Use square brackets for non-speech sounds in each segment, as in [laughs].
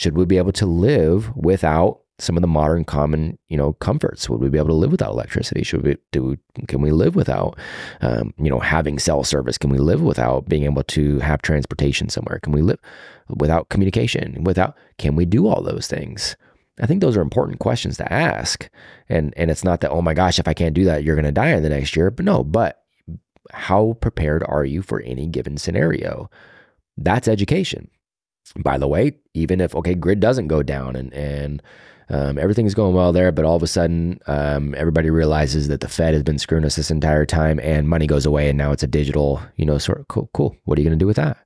Should we be able to live without some of the modern common you know comforts? Would we be able to live without electricity? Should we do can we live without um, you know having cell service? Can we live without being able to have transportation somewhere? Can we live without communication? Without can we do all those things? I think those are important questions to ask. And and it's not that oh my gosh if i can't do that you're going to die in the next year. But no but how prepared are you for any given scenario? That's education by the way even if okay grid doesn't go down and and um, everything's going well there, but all of a sudden, um, everybody realizes that the Fed has been screwing us this entire time, and money goes away, and now it's a digital, you know, sort of cool. Cool. What are you going to do with that?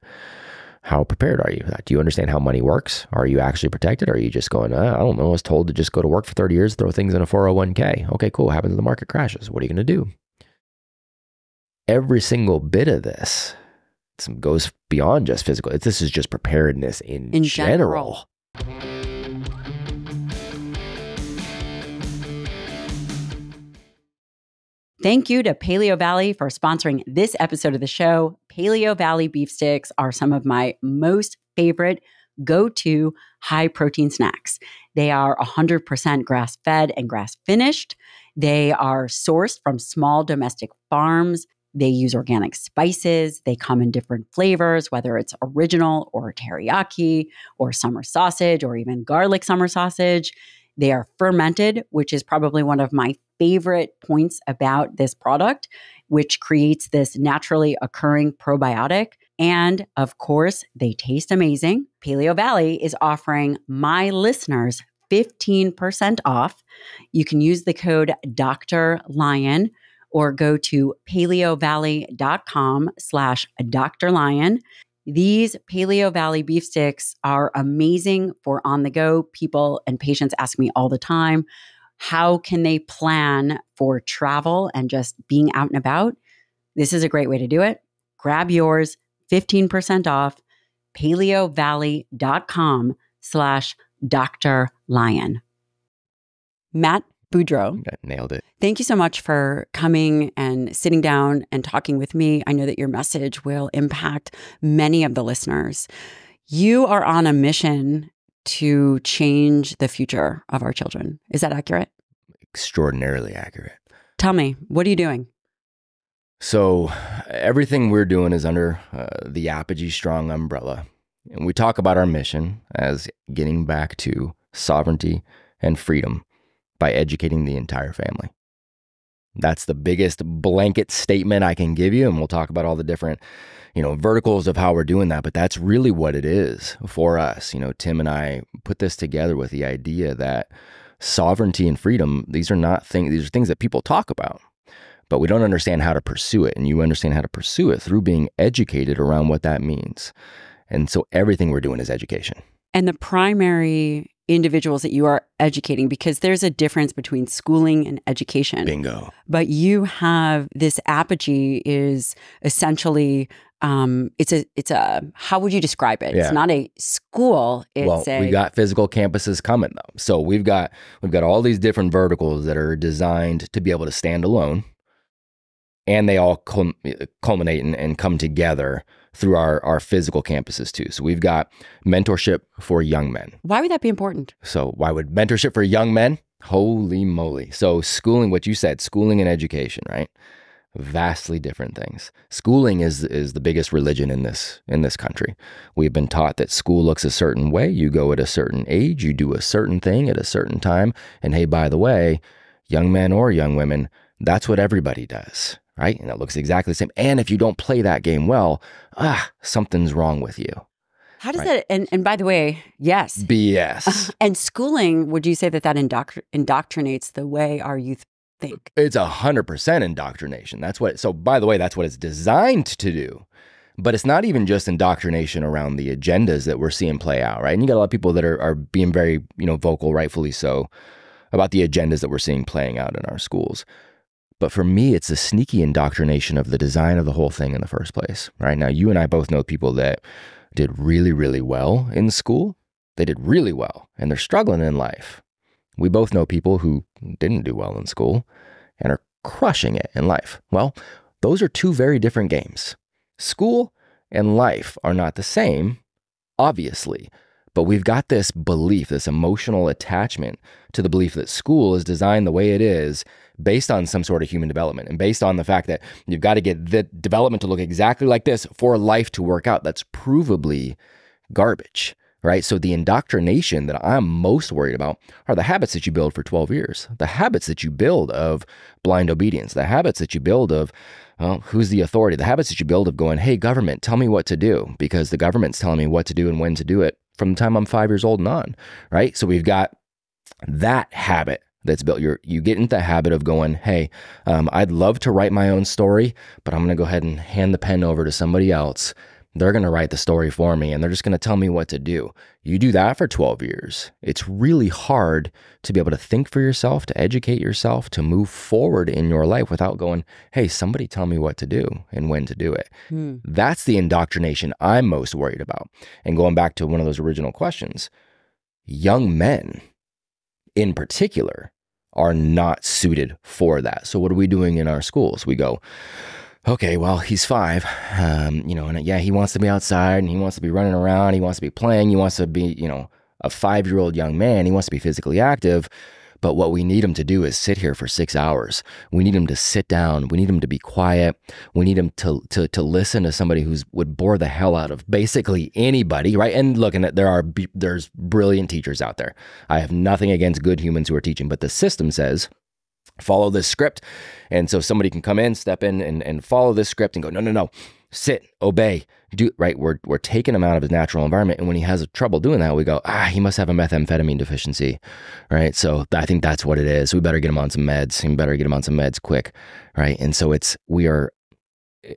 How prepared are you? Do you understand how money works? Are you actually protected? Are you just going, uh, I don't know, I was told to just go to work for 30 years, throw things in a 401k. Okay, cool. What happens if the market crashes? What are you going to do? Every single bit of this goes beyond just physical. This is just preparedness in, in general. general. Thank you to Paleo Valley for sponsoring this episode of the show. Paleo Valley beef sticks are some of my most favorite go to high protein snacks. They are 100% grass fed and grass finished. They are sourced from small domestic farms. They use organic spices. They come in different flavors, whether it's original or teriyaki or summer sausage or even garlic summer sausage. They are fermented, which is probably one of my favorite points about this product, which creates this naturally occurring probiotic. And of course, they taste amazing. Paleo Valley is offering my listeners 15% off. You can use the code Dr. Lyon or go to paleovalley.com slash Dr. Lyon. These Paleo Valley beef sticks are amazing for on the go. People and patients ask me all the time, how can they plan for travel and just being out and about? This is a great way to do it. Grab yours, 15% off, paleovalley.com slash Dr. Lyon. Matt Beaudreau. Nailed it. Thank you so much for coming and sitting down and talking with me. I know that your message will impact many of the listeners. You are on a mission to change the future of our children. Is that accurate? Extraordinarily accurate. Tell me, what are you doing? So, everything we're doing is under uh, the Apogee Strong umbrella. And we talk about our mission as getting back to sovereignty and freedom by educating the entire family. That's the biggest blanket statement I can give you. And we'll talk about all the different, you know, verticals of how we're doing that. But that's really what it is for us. You know, Tim and I put this together with the idea that sovereignty and freedom, these are not things, these are things that people talk about, but we don't understand how to pursue it. And you understand how to pursue it through being educated around what that means. And so everything we're doing is education. And the primary individuals that you are educating because there's a difference between schooling and education. Bingo. But you have this apogee is essentially um, it's a it's a how would you describe it? Yeah. It's not a school. It's well, a, we got physical campuses coming though. So we've got we've got all these different verticals that are designed to be able to stand alone, and they all culminate and, and come together through our, our physical campuses too. So we've got mentorship for young men. Why would that be important? So why would mentorship for young men? Holy moly. So schooling, what you said, schooling and education, right? Vastly different things. Schooling is is the biggest religion in this in this country. We've been taught that school looks a certain way. You go at a certain age, you do a certain thing at a certain time, and hey, by the way, young men or young women, that's what everybody does right? And it looks exactly the same. And if you don't play that game well, ah, something's wrong with you. How does right? that? And, and by the way, yes, [laughs] BS. [laughs] and schooling, would you say that that indoctr- indoctrinates the way our youth think? It's a hundred percent indoctrination. That's what. So, by the way, that's what it's designed to do. But it's not even just indoctrination around the agendas that we're seeing play out, right? And you got a lot of people that are, are being very, you know, vocal, rightfully so, about the agendas that we're seeing playing out in our schools. But for me, it's a sneaky indoctrination of the design of the whole thing in the first place, right? Now, you and I both know people that did really, really well in school. They did really well and they're struggling in life. We both know people who didn't do well in school and are crushing it in life. Well, those are two very different games. School and life are not the same, obviously, But we've got this belief, this emotional attachment to the belief that school is designed the way it is based on some sort of human development and based on the fact that you've got to get the development to look exactly like this for life to work out. That's provably garbage right? So the indoctrination that I'm most worried about are the habits that you build for 12 years, the habits that you build of blind obedience, the habits that you build of well, who's the authority, the habits that you build of going, hey, government, tell me what to do because the government's telling me what to do and when to do it from the time I'm five years old and on, right? So we've got that habit that's built. You're, you get into the habit of going, hey, um, I'd love to write my own story, but I'm going to go ahead and hand the pen over to somebody else they're going to write the story for me and they're just going to tell me what to do. You do that for 12 years. It's really hard to be able to think for yourself, to educate yourself, to move forward in your life without going, hey, somebody tell me what to do and when to do it. Hmm. That's the indoctrination I'm most worried about. And going back to one of those original questions, young men in particular are not suited for that. So, what are we doing in our schools? We go, okay, well, he's five, um, you know, and yeah, he wants to be outside and he wants to be running around. He wants to be playing. He wants to be, you know, a five year old young man. He wants to be physically active. But what we need him to do is sit here for six hours. We need him to sit down. We need him to be quiet. We need him to to to listen to somebody who's would bore the hell out of basically anybody, right? And look, and there are there's brilliant teachers out there. I have nothing against good humans who are teaching, but the system says follow this script. And so somebody can come in, step in and, and follow this script and go, no, no, no, sit, obey, do right. We're, we're taking him out of his natural environment. And when he has trouble doing that, we go, ah, he must have a methamphetamine deficiency. Right. So I think that's what it is. We better get him on some meds. We better get him on some meds quick. Right. And so it's, we are,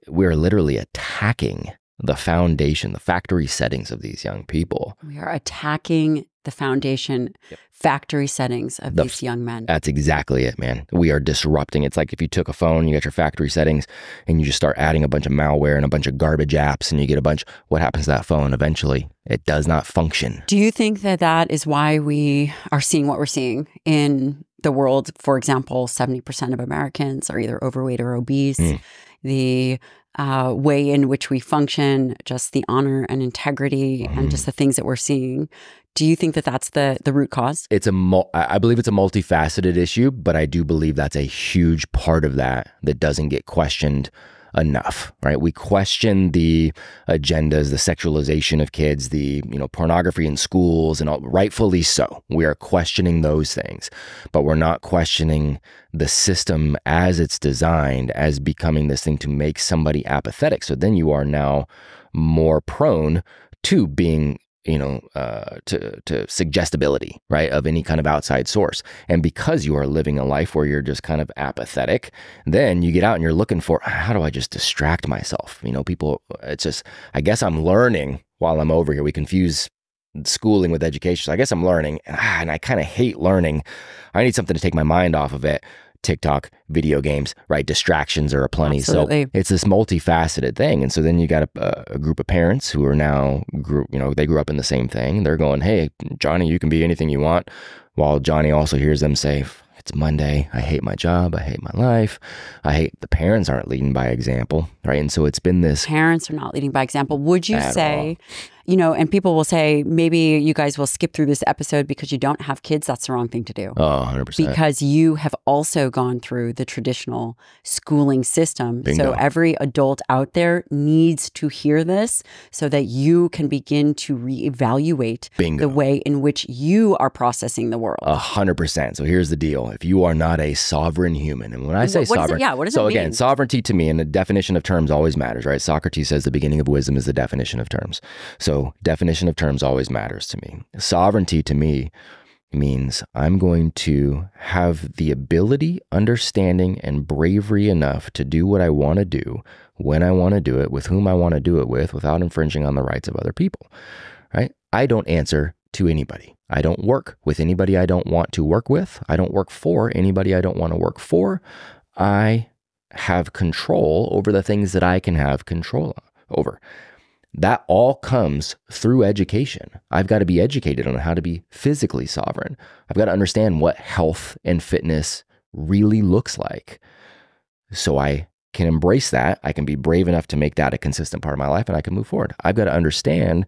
we are literally attacking the foundation, the factory settings of these young people. We are attacking the foundation yep. factory settings of the, these young men. That's exactly it, man. We are disrupting. It's like if you took a phone, you got your factory settings, and you just start adding a bunch of malware and a bunch of garbage apps, and you get a bunch. What happens to that phone eventually? It does not function. Do you think that that is why we are seeing what we're seeing in the world? For example, 70% of Americans are either overweight or obese. Mm. The uh, way in which we function, just the honor and integrity, mm. and just the things that we're seeing. Do you think that that's the the root cause? It's a I believe it's a multifaceted issue, but I do believe that's a huge part of that that doesn't get questioned enough, right? We question the agendas, the sexualization of kids, the, you know, pornography in schools and all, rightfully so. We are questioning those things, but we're not questioning the system as it's designed as becoming this thing to make somebody apathetic. So then you are now more prone to being you know, uh, to to suggestibility, right, of any kind of outside source. And because you are living a life where you're just kind of apathetic, then you get out and you're looking for how do I just distract myself? You know, people. It's just I guess I'm learning while I'm over here. We confuse schooling with education. So I guess I'm learning, ah, and I kind of hate learning. I need something to take my mind off of it. TikTok, video games, right? Distractions are aplenty. Absolutely. So it's this multifaceted thing. And so then you got a, a, group of parents who are now, grew, you know, they grew up in the same thing. They're going, hey, Johnny, you can be anything you want. While Johnny also hears them say, it's Monday. I hate my job. I hate my life. I hate the parents aren't leading by example, right? And so it's been this. Parents are not leading by example. Would you say? All you know, and people will say, maybe you guys will skip through this episode because you don't have kids. That's the wrong thing to do. Oh, 100%. Because you have also gone through the traditional schooling system. Bingo. So every adult out there needs to hear this so that you can begin to reevaluate Bingo. the way in which you are processing the world. A hundred percent. So here's the deal. If you are not a sovereign human, and when I say what sovereign, yeah, what does so it mean? again, sovereignty to me and the definition of terms always matters, right? Socrates says the beginning of wisdom is the definition of terms. So definition of terms always matters to me. Sovereignty to me means I'm going to have the ability, understanding, and bravery enough to do what I want to do when I want to do it, with whom I want to do it with, without infringing on the rights of other people. Right? I don't answer to anybody. I don't work with anybody I don't want to work with. I don't work for anybody I don't want to work for. I have control over the things that I can have control over. That all comes through education. I've got to be educated on how to be physically sovereign. I've got to understand what health and fitness really looks like. So I can embrace that. I can be brave enough to make that a consistent part of my life and I can move forward. I've got to understand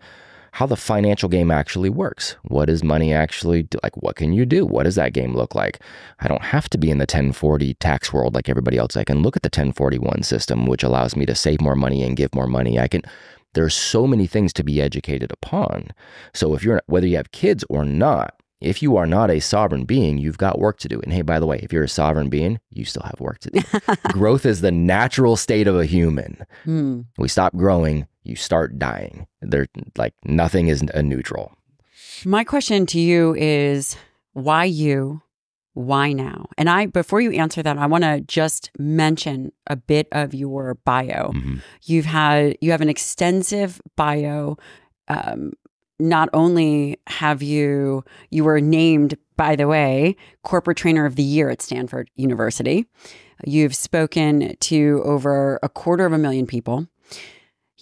how the financial game actually works. What is money actually do? Like, what can you do? What does that game look like? I don't have to be in the 1040 tax world like everybody else. I can look at the 1041 system, which allows me to save more money and give more money. I can, there's so many things to be educated upon. So if you're, whether you have kids or not, if you are not a sovereign being, you've got work to do. And hey, by the way, if you're a sovereign being, you still have work to do. [laughs] Growth is the natural state of a human. Hmm. We stop growing, you start dying. There, like nothing is a neutral. My question to you is why you? Why now? And I, before you answer that, I want to just mention a bit of your bio. Mm-hmm. You've had, you have an extensive bio. Um, not only have you you were named by the way corporate trainer of the year at Stanford University you've spoken to over a quarter of a million people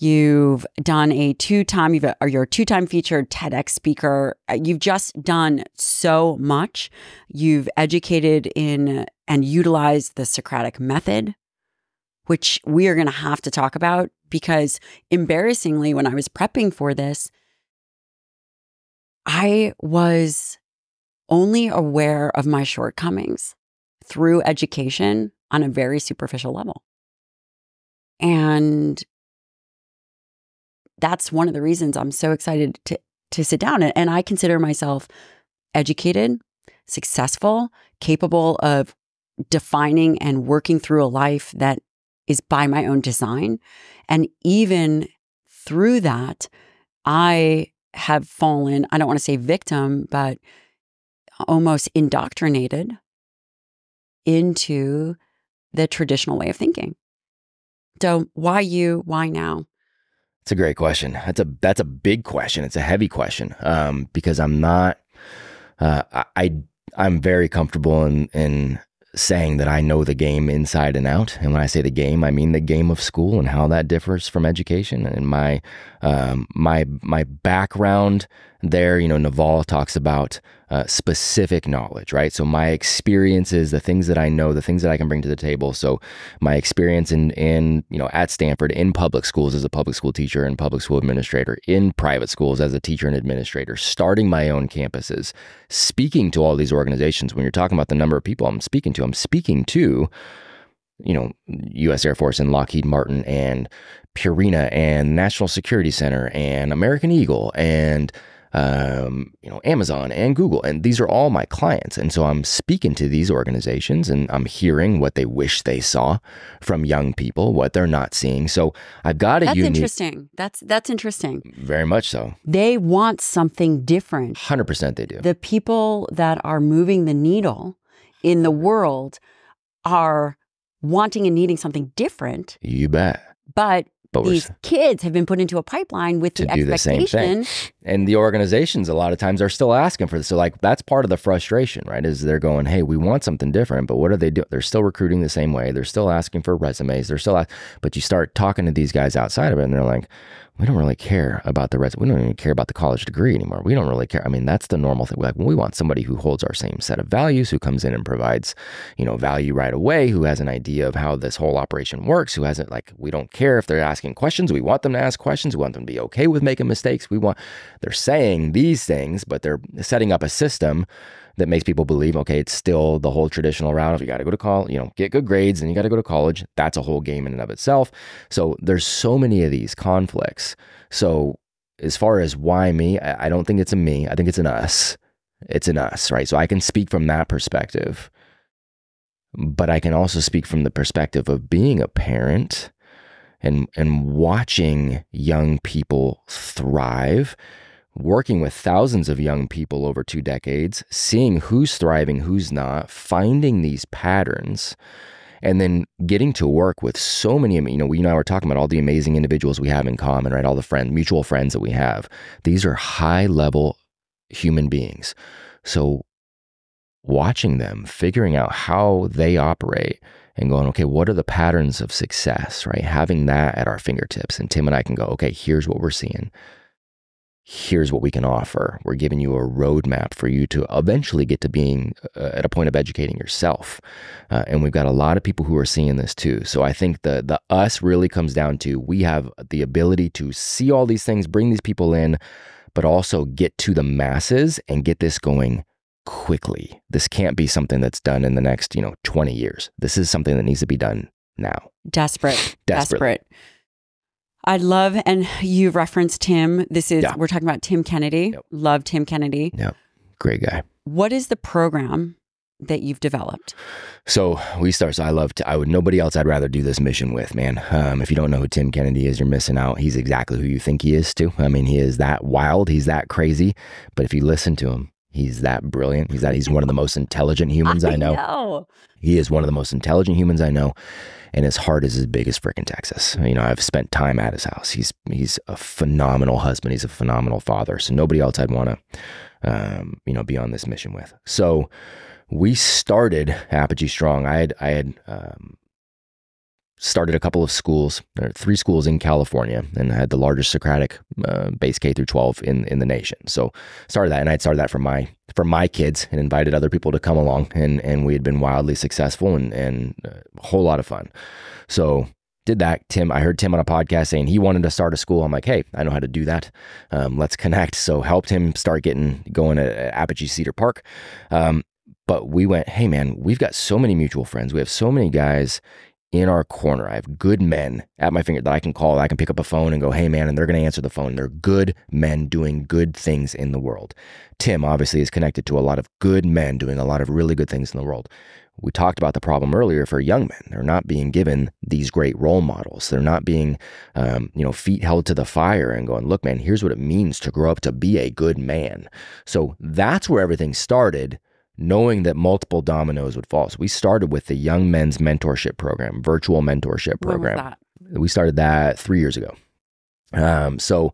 you've done a two-time you've or you're a two-time featured TEDx speaker uh, you've just done so much you've educated in and utilized the Socratic method which we are going to have to talk about because embarrassingly when I was prepping for this I was only aware of my shortcomings through education on a very superficial level. And that's one of the reasons I'm so excited to to sit down and, and I consider myself educated, successful, capable of defining and working through a life that is by my own design. And even through that, I have fallen, I don't want to say victim, but almost indoctrinated into the traditional way of thinking. So why you? Why now? It's a great question. That's a that's a big question. It's a heavy question um, because I'm not. Uh, I I'm very comfortable in in saying that I know the game inside and out. And when I say the game, I mean the game of school and how that differs from education. And my um, my my background there, you know, Naval talks about uh, specific knowledge, right? So my experiences, the things that I know, the things that I can bring to the table. So my experience in in you know at Stanford in public schools as a public school teacher and public school administrator, in private schools as a teacher and administrator, starting my own campuses, speaking to all these organizations. When you're talking about the number of people I'm speaking to, I'm speaking to you know, U.S. Air Force and Lockheed Martin and Purina and National Security Center and American Eagle and um, you know, Amazon and Google, and these are all my clients. And so I'm speaking to these organizations, and I'm hearing what they wish they saw from young people, what they're not seeing. So I've got a that's unique, That's interesting. That's that's interesting. Very much so. They want something different. Hundred percent, they do. The people that are moving the needle in the world are wanting and needing something different. You bet. But but these kids have been put into a pipeline with the expectation. The and the organizations a lot of times are still asking for this. So like that's part of the frustration, right? Is they're going, hey, we want something different, but what are they doing? They're still recruiting the same way. They're still asking for resumes. They're still, but you start talking to these guys outside of it, and they're like, we don't really care about the rest. We don't even care about the college degree anymore. We don't really care. I mean, that's the normal thing. Like, we want somebody who holds our same set of values, who comes in and provides, you know, value right away, who has an idea of how this whole operation works, who hasn't like, we don't care if they're asking questions. We want them to ask questions. We want them to be okay with making mistakes. We want, they're saying these things, but they're setting up a system that makes people believe, okay, it's still the whole traditional route of you got to go to college, you know, get good grades and you got to go to college. That's a whole game in and of itself. So there's so many of these conflicts. So as far as why me, I, I don't think it's a me. I think it's an us. It's an us, right? So I can speak from that perspective. But I can also speak from the perspective of being a parent and and watching young people thrive working with thousands of young people over two decades, seeing who's thriving, who's not, finding these patterns, and then getting to work with so many, you know, we now are talking about all the amazing individuals we have in common, right? All the friends, mutual friends that we have. These are high level human beings. So watching them, figuring out how they operate and going, okay, what are the patterns of success, right? Having that at our fingertips. And Tim and I can go, okay, here's what we're seeing here's what we can offer. We're giving you a roadmap for you to eventually get to being uh, at a point of educating yourself. Uh, and we've got a lot of people who are seeing this too. So I think the the us really comes down to we have the ability to see all these things, bring these people in, but also get to the masses and get this going quickly. This can't be something that's done in the next, you know, 20 years. This is something that needs to be done now. Desperate. [laughs] Desperately. Desperate. I love, and you referenced Tim. This is, Yeah. we're talking about Tim Kennedy. Yep. Love Tim Kennedy. Yep. Great guy. What is the program that you've developed? So we start. So I love. To, I would nobody else. I'd rather do this mission with, man. Um, if you don't know who Tim Kennedy is, you're missing out. He's exactly who you think he is too. I mean, he is that wild. He's that crazy. But if you listen to him, he's that brilliant. He's that. He's one of the most intelligent humans I know. know. He is one of the most intelligent humans I know, and his heart is as big as frickin' Texas. You know, I've spent time at his house. He's he's a phenomenal husband. He's a phenomenal father. So nobody else I'd want to, um, you know, be on this mission with. So we started Apogee Strong. I had I had um, started a couple of schools, three schools in California, and had the largest Socratic uh, base K through 12 in in the nation. So started that, and I'd started that for my for my kids, and invited other people to come along, and and we had been wildly successful and and uh, a whole lot of fun. So did that. Tim, I heard Tim on a podcast saying he wanted to start a school. I'm like, hey, I know how to do that. Um, let's connect. So helped him start getting going at, at Apogee Cedar Park. Um, but we went, hey man, we've got so many mutual friends. We have so many guys in our corner. I have good men at my finger that I can call. I can pick up a phone and go, hey man, and they're going to answer the phone. They're good men doing good things in the world. Tim obviously is connected to a lot of good men doing a lot of really good things in the world. We talked about the problem earlier for young men. They're not being given these great role models. They're not being, um, you know, feet held to the fire and going, look, man, here's what it means to grow up to be a good man. So that's where everything started knowing that multiple dominoes would fall. So we started with the Young Men's Mentorship Program, virtual mentorship program. We started that three years ago. Um, so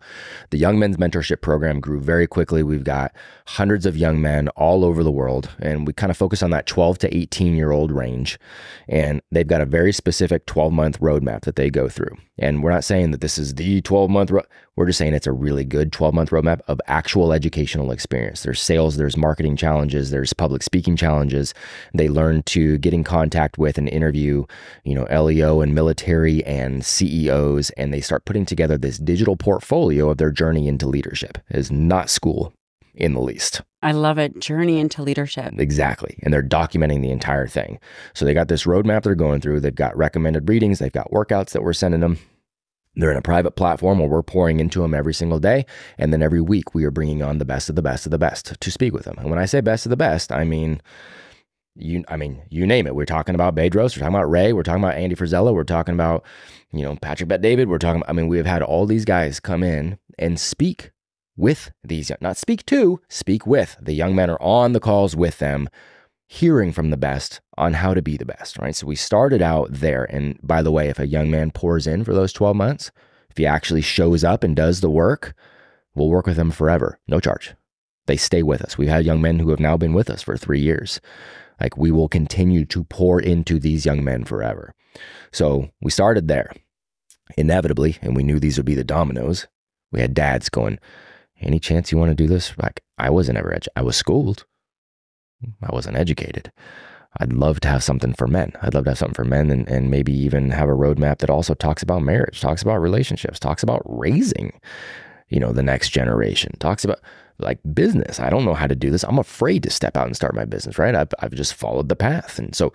the Young Men's Mentorship Program grew very quickly. We've got hundreds of young men all over the world, and we kind of focus on that 12 to 18 year old range. And they've got a very specific 12 month roadmap that they go through. And we're not saying that this is the 12 month, we're just saying it's a really good 12 month roadmap of actual educational experience. There's sales, there's marketing challenges, there's public speaking challenges. They learn to get in contact with and interview, you know, LEO and military and CEOs, and they start putting together this digital portfolio of their journey into leadership. It is not school in the least. I love it. Journey into leadership. Exactly. And they're documenting the entire thing. So they got this roadmap they're going through. They've got recommended readings, they've got workouts that we're sending them. They're in a private platform where we're pouring into them every single day. And then every week we are bringing on the best of the best of the best to speak with them. And when I say best of the best, I mean, you, I mean, you name it. We're talking about Bedros. We're talking about Ray. We're talking about Andy Frisella. We're talking about, you know, Patrick Bet David. We're talking, I mean, we have had all these guys come in and speak with these, not speak to, speak with. The young men are on the calls with them, hearing from the best on how to be the best, right? So we started out there. And by the way, if a young man pours in for those 12 months, if he actually shows up and does the work, we'll work with them forever, no charge. They stay with us. We've had young men who have now been with us for three years. Like we will continue to pour into these young men forever. So we started there. Inevitably, and we knew these would be the dominoes, we had dads going, any chance you want to do this? Like, I wasn't ever, I was schooled. I wasn't educated. I'd love to have something for men. I'd love to have something for men and, and maybe even have a roadmap that also talks about marriage, talks about relationships, talks about raising, you know, the next generation, talks about like business. I don't know how to do this. I'm afraid to step out and start my business, right? I've, I've just followed the path. And so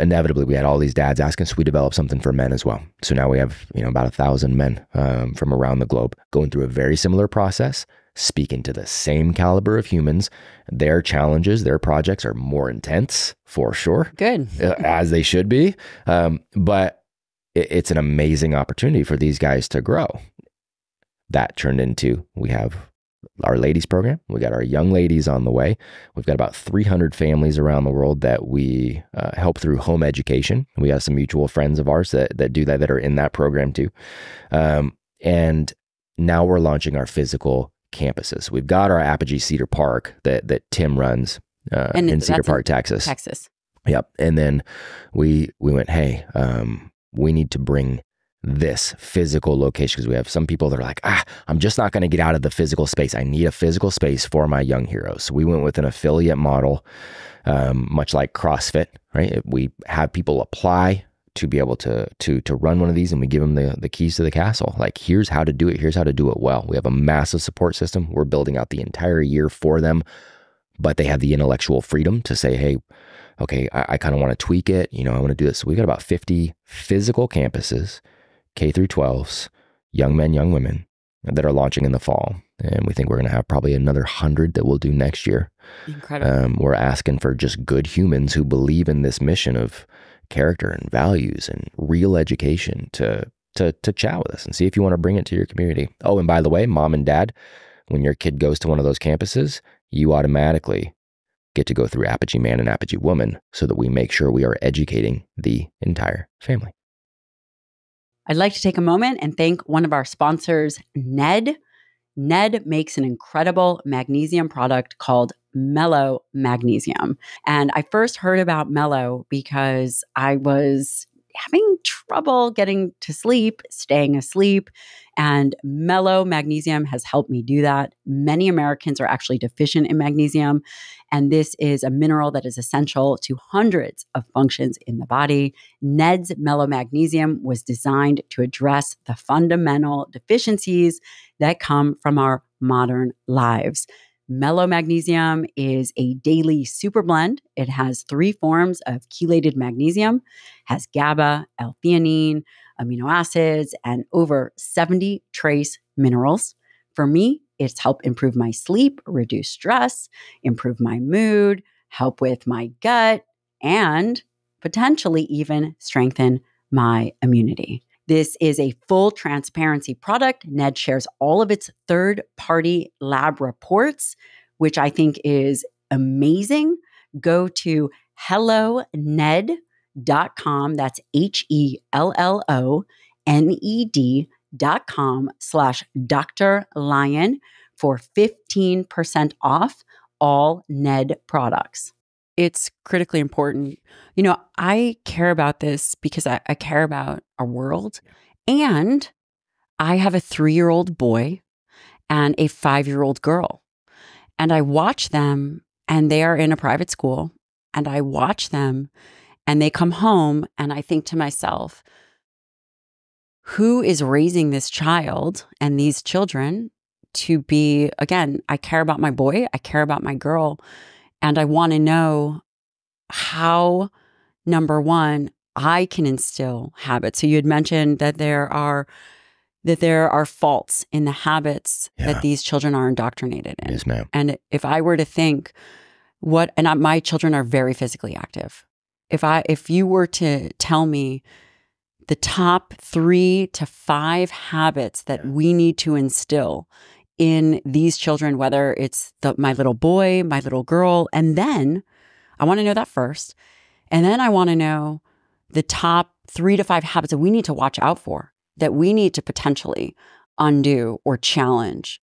inevitably we had all these dads asking, so we developed something for men as well. So now we have, you know, about a thousand men um, from around the globe going through a very similar process, speaking to the same caliber of humans. Their challenges, their projects are more intense for sure, Good. [laughs] uh, as they should be. Um, but it, it's an amazing opportunity for these guys to grow. That turned into we have our ladies program. We got our young ladies on the way. We've got about 300 families around the world that we uh, help through home education. We have some mutual friends of ours that, that do that that are in that program too. Um, and now we're launching our physical campuses. We've got our Apogee Cedar Park that that Tim runs uh, And in Cedar Park, Texas. Texas. Yep. And then we we went, hey, um, we need to bring this physical location because we have some people that are like, ah, I'm just not going to get out of the physical space. I need a physical space for my young heroes. So we went with an affiliate model, um, much like CrossFit, right? We have people apply to be able to to to run one of these and we give them the the keys to the castle. Like here's how to do it. Here's how to do it well. We have a massive support system. We're building out the entire year for them but they have the intellectual freedom to say hey okay i, I kind of want to tweak it. You know i want to do this. So we've got about 50 physical campuses k through 12s young men young women that are launching in the fall. And we think we're going to have probably another 100 that we'll do next year. Incredible. um, we're asking for just good humans who believe in this mission of character and values and real education to to to chat with us and see if you want to bring it to your community. Oh, and by the way, mom and dad, when your kid goes to one of those campuses, you automatically get to go through Apogee Man and Apogee Woman so that we make sure we are educating the entire family. I'd like to take a moment and thank one of our sponsors, Ned. Ned makes an incredible magnesium product called Mellow Magnesium. And I first heard about Mellow because I was having trouble getting to sleep, staying asleep. And Mellow Magnesium has helped me do that. Many Americans are actually deficient in magnesium. And this is a mineral that is essential to hundreds of functions in the body. Ned's Mellow Magnesium was designed to address the fundamental deficiencies that come from our modern lives. Mellow Magnesium is a daily super blend. It has three forms of chelated magnesium, has GABA, L-theanine, amino acids, and over 70 trace minerals. For me, it's helped improve my sleep, reduce stress, improve my mood, help with my gut, and potentially even strengthen my immunity. This is a full transparency product. Ned shares all of its third party lab reports, which I think is amazing. Go to helloned.com. That's H E L L O N E D.com slash Dr. Lyon for 15% off all Ned products it's critically important. You know, I care about this because I, I care about our world. And I have a three year old boy and a five year old girl. And I watch them, and they are in a private school. And I watch them, and they come home, and I think to myself, who is raising this child and these children to be, again, I care about my boy, I care about my girl. And I want to know how, number one, I can instill habits. So you had mentioned that there are that there are faults in the habits Yeah. that these children are indoctrinated in. Yes, ma'am. And if I were to think what and I, my children are very physically active. If I if you were to tell me the top 3 to 5 habits that we need to instill in these children whether it's the, my little boy, my little girl and then I want to know that first. And then I want to know the top 3 to 5 habits that we need to watch out for that we need to potentially undo or challenge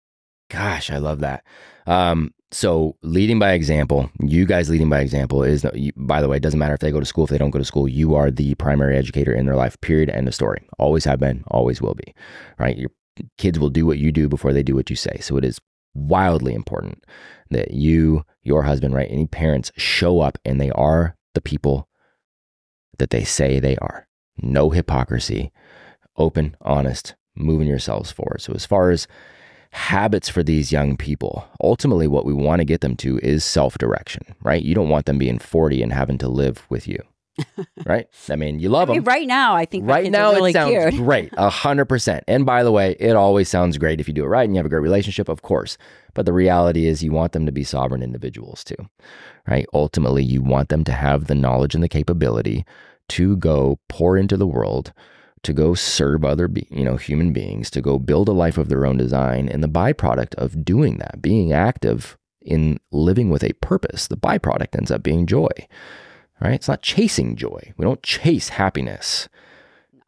Gosh, I love that. Um, so leading by example, you guys leading by example is, by the way, it doesn't matter if they go to school, if they don't go to school, you are the primary educator in their life, period. End of story. Always have been, always will be, right? Your kids will do what you do before they do what you say. So it is wildly important that you, your husband, right? Any parents show up and they are the people that they say they are. No hypocrisy, open, honest, moving yourselves forward. So as far as habits for these young people. Ultimately, what we want to get them to is self direction, right? You don't want them being 40 and having to live with you, [laughs] right? I mean, you love I mean, them. right now, I think Right now, really it sounds cute. [laughs] great, a hundred percent. And by the way, it always sounds great if you do it right and you have a great relationship, of course. But the reality is, you want them to be sovereign individuals too, right? Ultimately, you want them to have the knowledge and the capability to go pour into the world, to go serve other, be, you know, human beings, to go build a life of their own design. And the byproduct of doing that, being active in living with a purpose, the byproduct ends up being joy, right? It's not chasing joy. We don't chase happiness.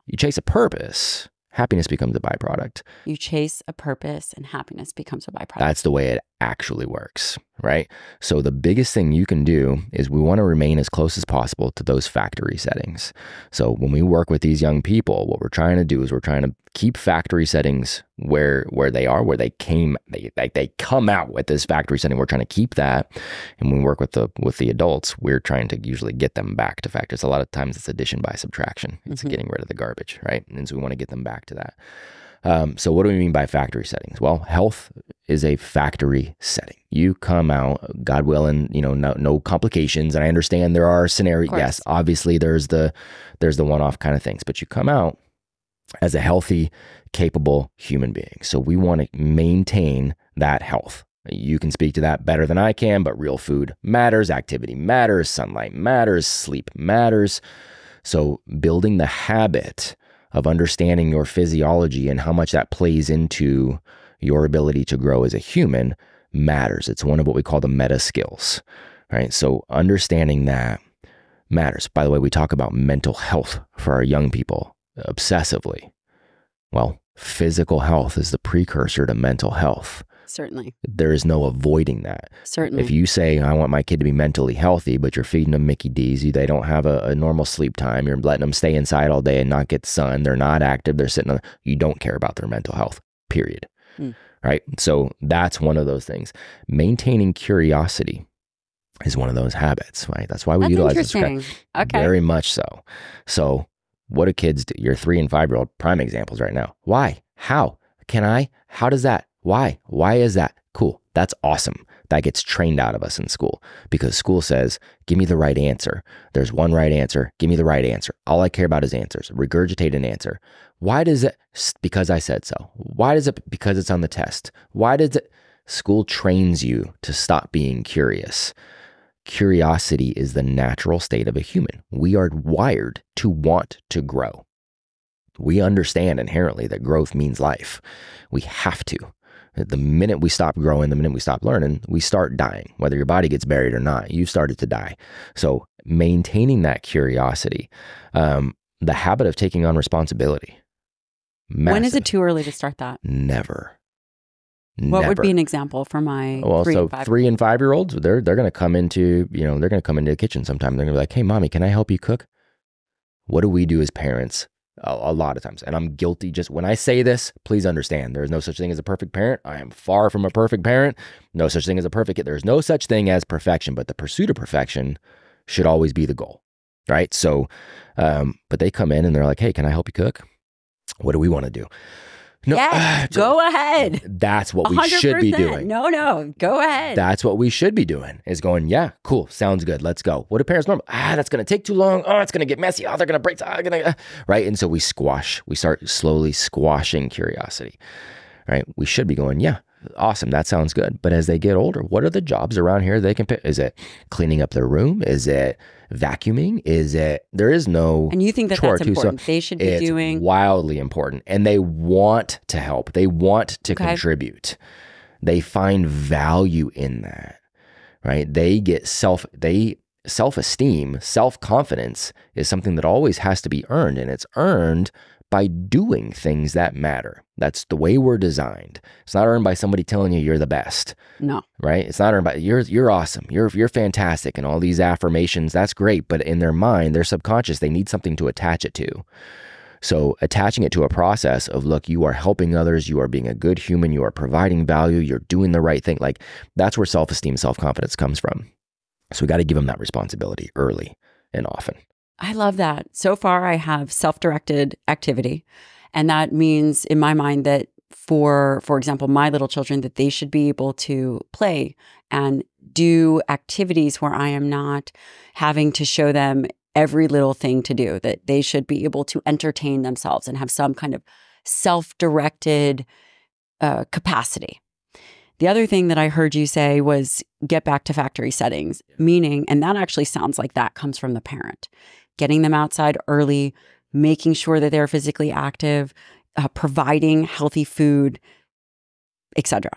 You chase a purpose, happiness becomes a byproduct. You chase a purpose, and happiness becomes a byproduct. That's the way it actually works, right? So, the biggest thing you can do is we want to remain as close as possible to those factory settings. So, when we work with these young people, what we're trying to do is we're trying to keep factory settings where where they are, where they came, they like they come out with this factory setting. We're trying to keep that, and when we work with the with the adults, we're trying to usually get them back to factories. A lot of times it's addition by subtraction. It's Mhm. getting rid of the garbage, right? And so we want to get them back to that. Um, so what do we mean by factory settings? Well, health is a factory setting. You come out, God willing, you know, no, no complications. And I understand there are scenarios. Yes, obviously there's the there's the one off kind of things, but you come out as a healthy, capable human being. So we want to maintain that health. You can speak to that better than I can, but real food matters, activity matters, sunlight matters, sleep matters. So building the habit of understanding your physiology and how much that plays into your ability to grow as a human matters. It's one of what we call the meta skills, right? So understanding that matters. By the way, we talk about mental health for our young people obsessively. Well, physical health is the precursor to mental health. Certainly. There is no avoiding that. Certainly. If you say, I want my kid to be mentally healthy, but you're feeding them Mickey D's, they don't have a, a normal sleep time, you're letting them stay inside all day and not get sun, they're not active, they're sitting on, you don't care about their mental health, period. Hmm. Right. So that's one of those things. Maintaining curiosity is one of those habits, right? That's why we That's utilize this. Okay. Very much so. So, what do kids do? Your three and five year old prime examples right now. Why? How? Can I? How does that? Why? Why is that? Cool. That's awesome. That gets trained out of us in school because school says, give me the right answer. There's one right answer. Give me the right answer. All I care about is answers. Regurgitate an answer. Why does it? Because I said so. Why does it? Because it's on the test. Why does it? School trains you to stop being curious. Curiosity is the natural state of a human. We are wired to want to grow. We understand inherently that growth means life. We have to. The minute we stop growing, the minute we stop learning, we start dying. Whether your body gets buried or not, you've started to die. So, maintaining that curiosity, um, the habit of taking on responsibility. When is it too early to start that? Never. What would be an example for my Well, three so and five? three and five year olds, they're they're gonna come into you know they're gonna come into the kitchen sometime. They're gonna be like, "Hey, mommy, can I help you cook?" What do we do as parents? A, a lot of times, and I'm guilty. Just when I say this, please understand: there is no such thing as a perfect parent. I am far from a perfect parent. No such thing as a perfect. kid. There is no such thing as perfection, but the pursuit of perfection should always be the goal, right? So, um, but they come in and they're like, "Hey, can I help you cook?" What do we want to do? No, yes, [sighs] go ahead. That's what we should be doing. No, no, go ahead. That's what we should be doing is going, yeah, cool, sounds good, let's go. What do parents normally? Ah, that's going to take too long. Oh, it's going to get messy. Oh, they're going to break. Ah, gonna, uh," right? And so we squash, we start slowly squashing curiosity, right? We should be going, yeah, awesome, that sounds good. But as they get older, what are the jobs around here they can pick? Is it cleaning up their room? Is it vacuuming? Is it, there is no and you think that that's so important? they should be it's doing. wildly important and they want to help they want to Okay. contribute they find value in that right they get self they self-esteem self-confidence is something that always has to be earned and it's earned by doing things that matter that's the way we're designed it's not earned by somebody telling you you're the best no, right? It's not earned by you're you're awesome. You're you're fantastic and all these affirmations, that's great, but in their mind, their subconscious, they need something to attach it to. So attaching it to a process of look, you are helping others, you are being a good human, you are providing value, you're doing the right thing. Like that's where self-esteem, self-confidence comes from. So we got to give them that responsibility early and often. I love that. So far, I have self-directed activity, and that means, in my mind, that for, for example, my little children, that they should be able to play and do activities where I am not having to show them every little thing to do. That they should be able to entertain themselves and have some kind of self-directed uh, capacity. The other thing that I heard you say was get back to factory settings, meaning, and that actually sounds like that comes from the parent, getting them outside early, making sure that they're physically active, uh, providing healthy food, etc.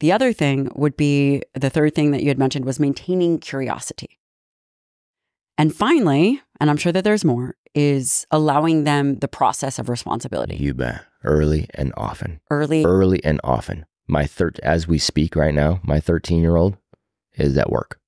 The other thing would be the third thing that you had mentioned was maintaining curiosity. And finally, and I'm sure that there's more, is allowing them the process of responsibility You bet. Early and often. early. Early and often. My third as we speak right now, my 13-year-old is at work.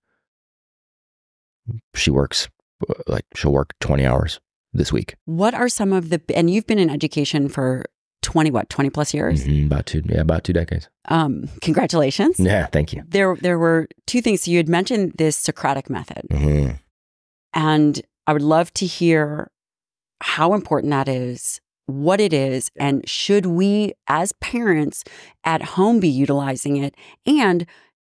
She works uh, like she'll work 20 hours this week. What are some of the, and you've been in education for 20, what, 20 plus years? Mhm, about two, yeah, about two decades. Um, congratulations. Yeah, thank you. There, there were two things. so You had mentioned this Socratic method, Mhm. and I would love to hear how important that is, what it is, and should we, as parents at home, be utilizing it? And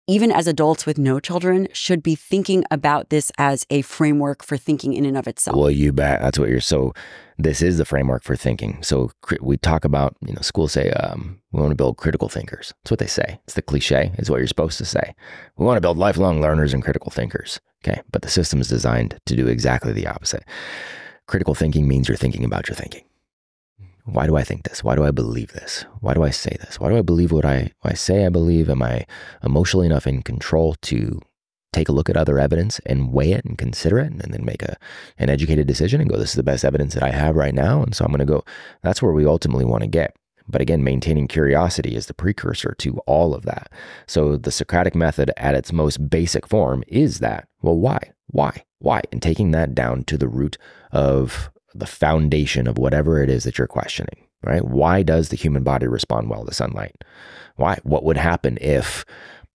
even as adults with no children, should be thinking about this as a framework for thinking in and of itself. Well, you bet. That's what you're. So, this is the framework for thinking. So, we talk about, you know, schools say um, we want to build critical thinkers. That's what they say. It's the cliche. It's what you're supposed to say. We want to build lifelong learners and critical thinkers. Okay, but the system is designed to do exactly the opposite. Critical thinking means you're thinking about your thinking. Why do I think this? Why do I believe this? Why do I say this? Why do I believe what I, what I say I believe? Am I emotionally enough in control to take a look at other evidence and weigh it and consider it and then make a, an educated decision and go, this is the best evidence that I have right now. And so I'm going to go, that's where we ultimately want to get. But again, maintaining curiosity is the precursor to all of that. So the Socratic method at its most basic form is that. Well, why? Why? Why? And taking that down to the root of the foundation of whatever it is that you're questioning, right? Why does the human body respond well to sunlight? Why? What would happen if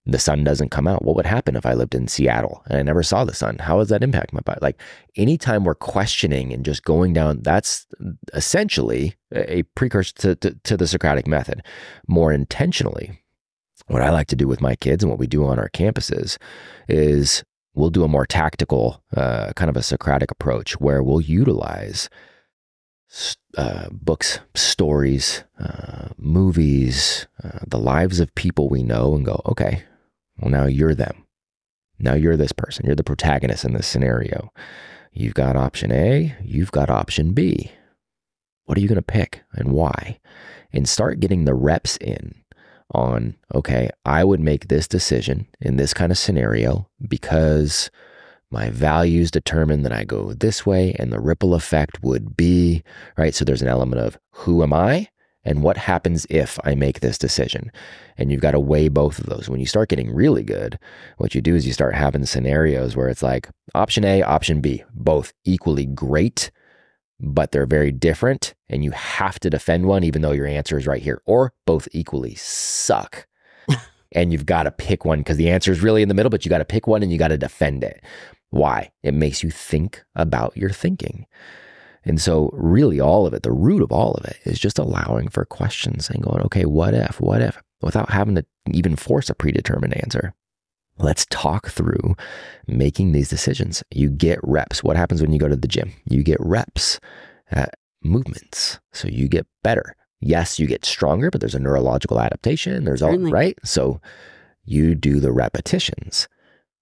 the sun doesn't come out? What would happen if I lived in Seattle and I never saw the sun? How does that impact my body? Like anytime we're questioning and just going down, that's essentially a precursor to, to, to the Socratic method. More intentionally, what I like to do with my kids and what we do on our campuses is we'll do a more tactical uh, kind of a Socratic approach where we'll utilize uh, books, stories, uh, movies, uh, the lives of people we know, and go, okay, well, now you're them. Now you're this person. You're the protagonist in this scenario. You've got option A, you've got option B. What are you going to pick and why? And start getting the reps in on, okay, I would make this decision in this kind of scenario because my values determine that I go this way and the ripple effect would be, right? So there's an element of who am I and what happens if I make this decision? And you've got to weigh both of those. When you start getting really good, what you do is you start having scenarios where it's like option A, option B, both equally great, but they're very different. And you have to defend one, even though your answer is right here, or both equally suck. [laughs] and you've got to pick one because the answer is really in the middle, but you got to pick one and you got to defend it. Why? It makes you think about your thinking. And so, really, all of it, the root of all of it is just allowing for questions and going, okay, what if, what if, without having to even force a predetermined answer. Let's talk through making these decisions. You get reps. What happens when you go to the gym? You get reps at movements. So you get better. Yes, you get stronger, but there's a neurological adaptation. There's all, right? So you do the repetitions.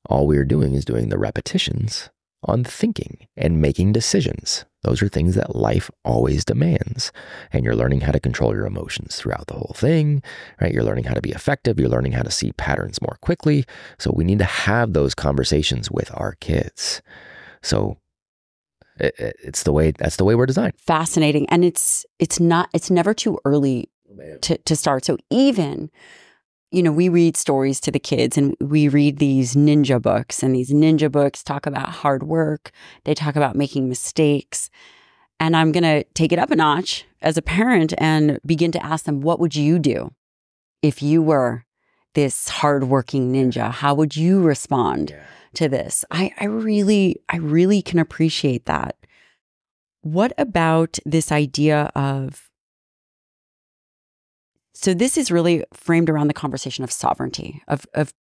All we're doing is doing the repetitions on thinking and making decisions. Those are things that life always demands. And you're learning how to control your emotions throughout the whole thing, right? You're learning how to be effective. You're learning how to see patterns more quickly. So we need to have those conversations with our kids. So it, it- it's the way, that's the way we're designed. Fascinating. And it's it's not it's never too early oh, to, to start. So even, you know, we read stories to the kids and we read these ninja books, and these ninja books talk about hard work. They talk about making mistakes. And I'm going to take it up a notch as a parent and begin to ask them, what would you do if you were this hardworking ninja? How would you respond to this? I, I really, I really can appreciate that. What about this idea of so this is really framed around the conversation of sovereignty of of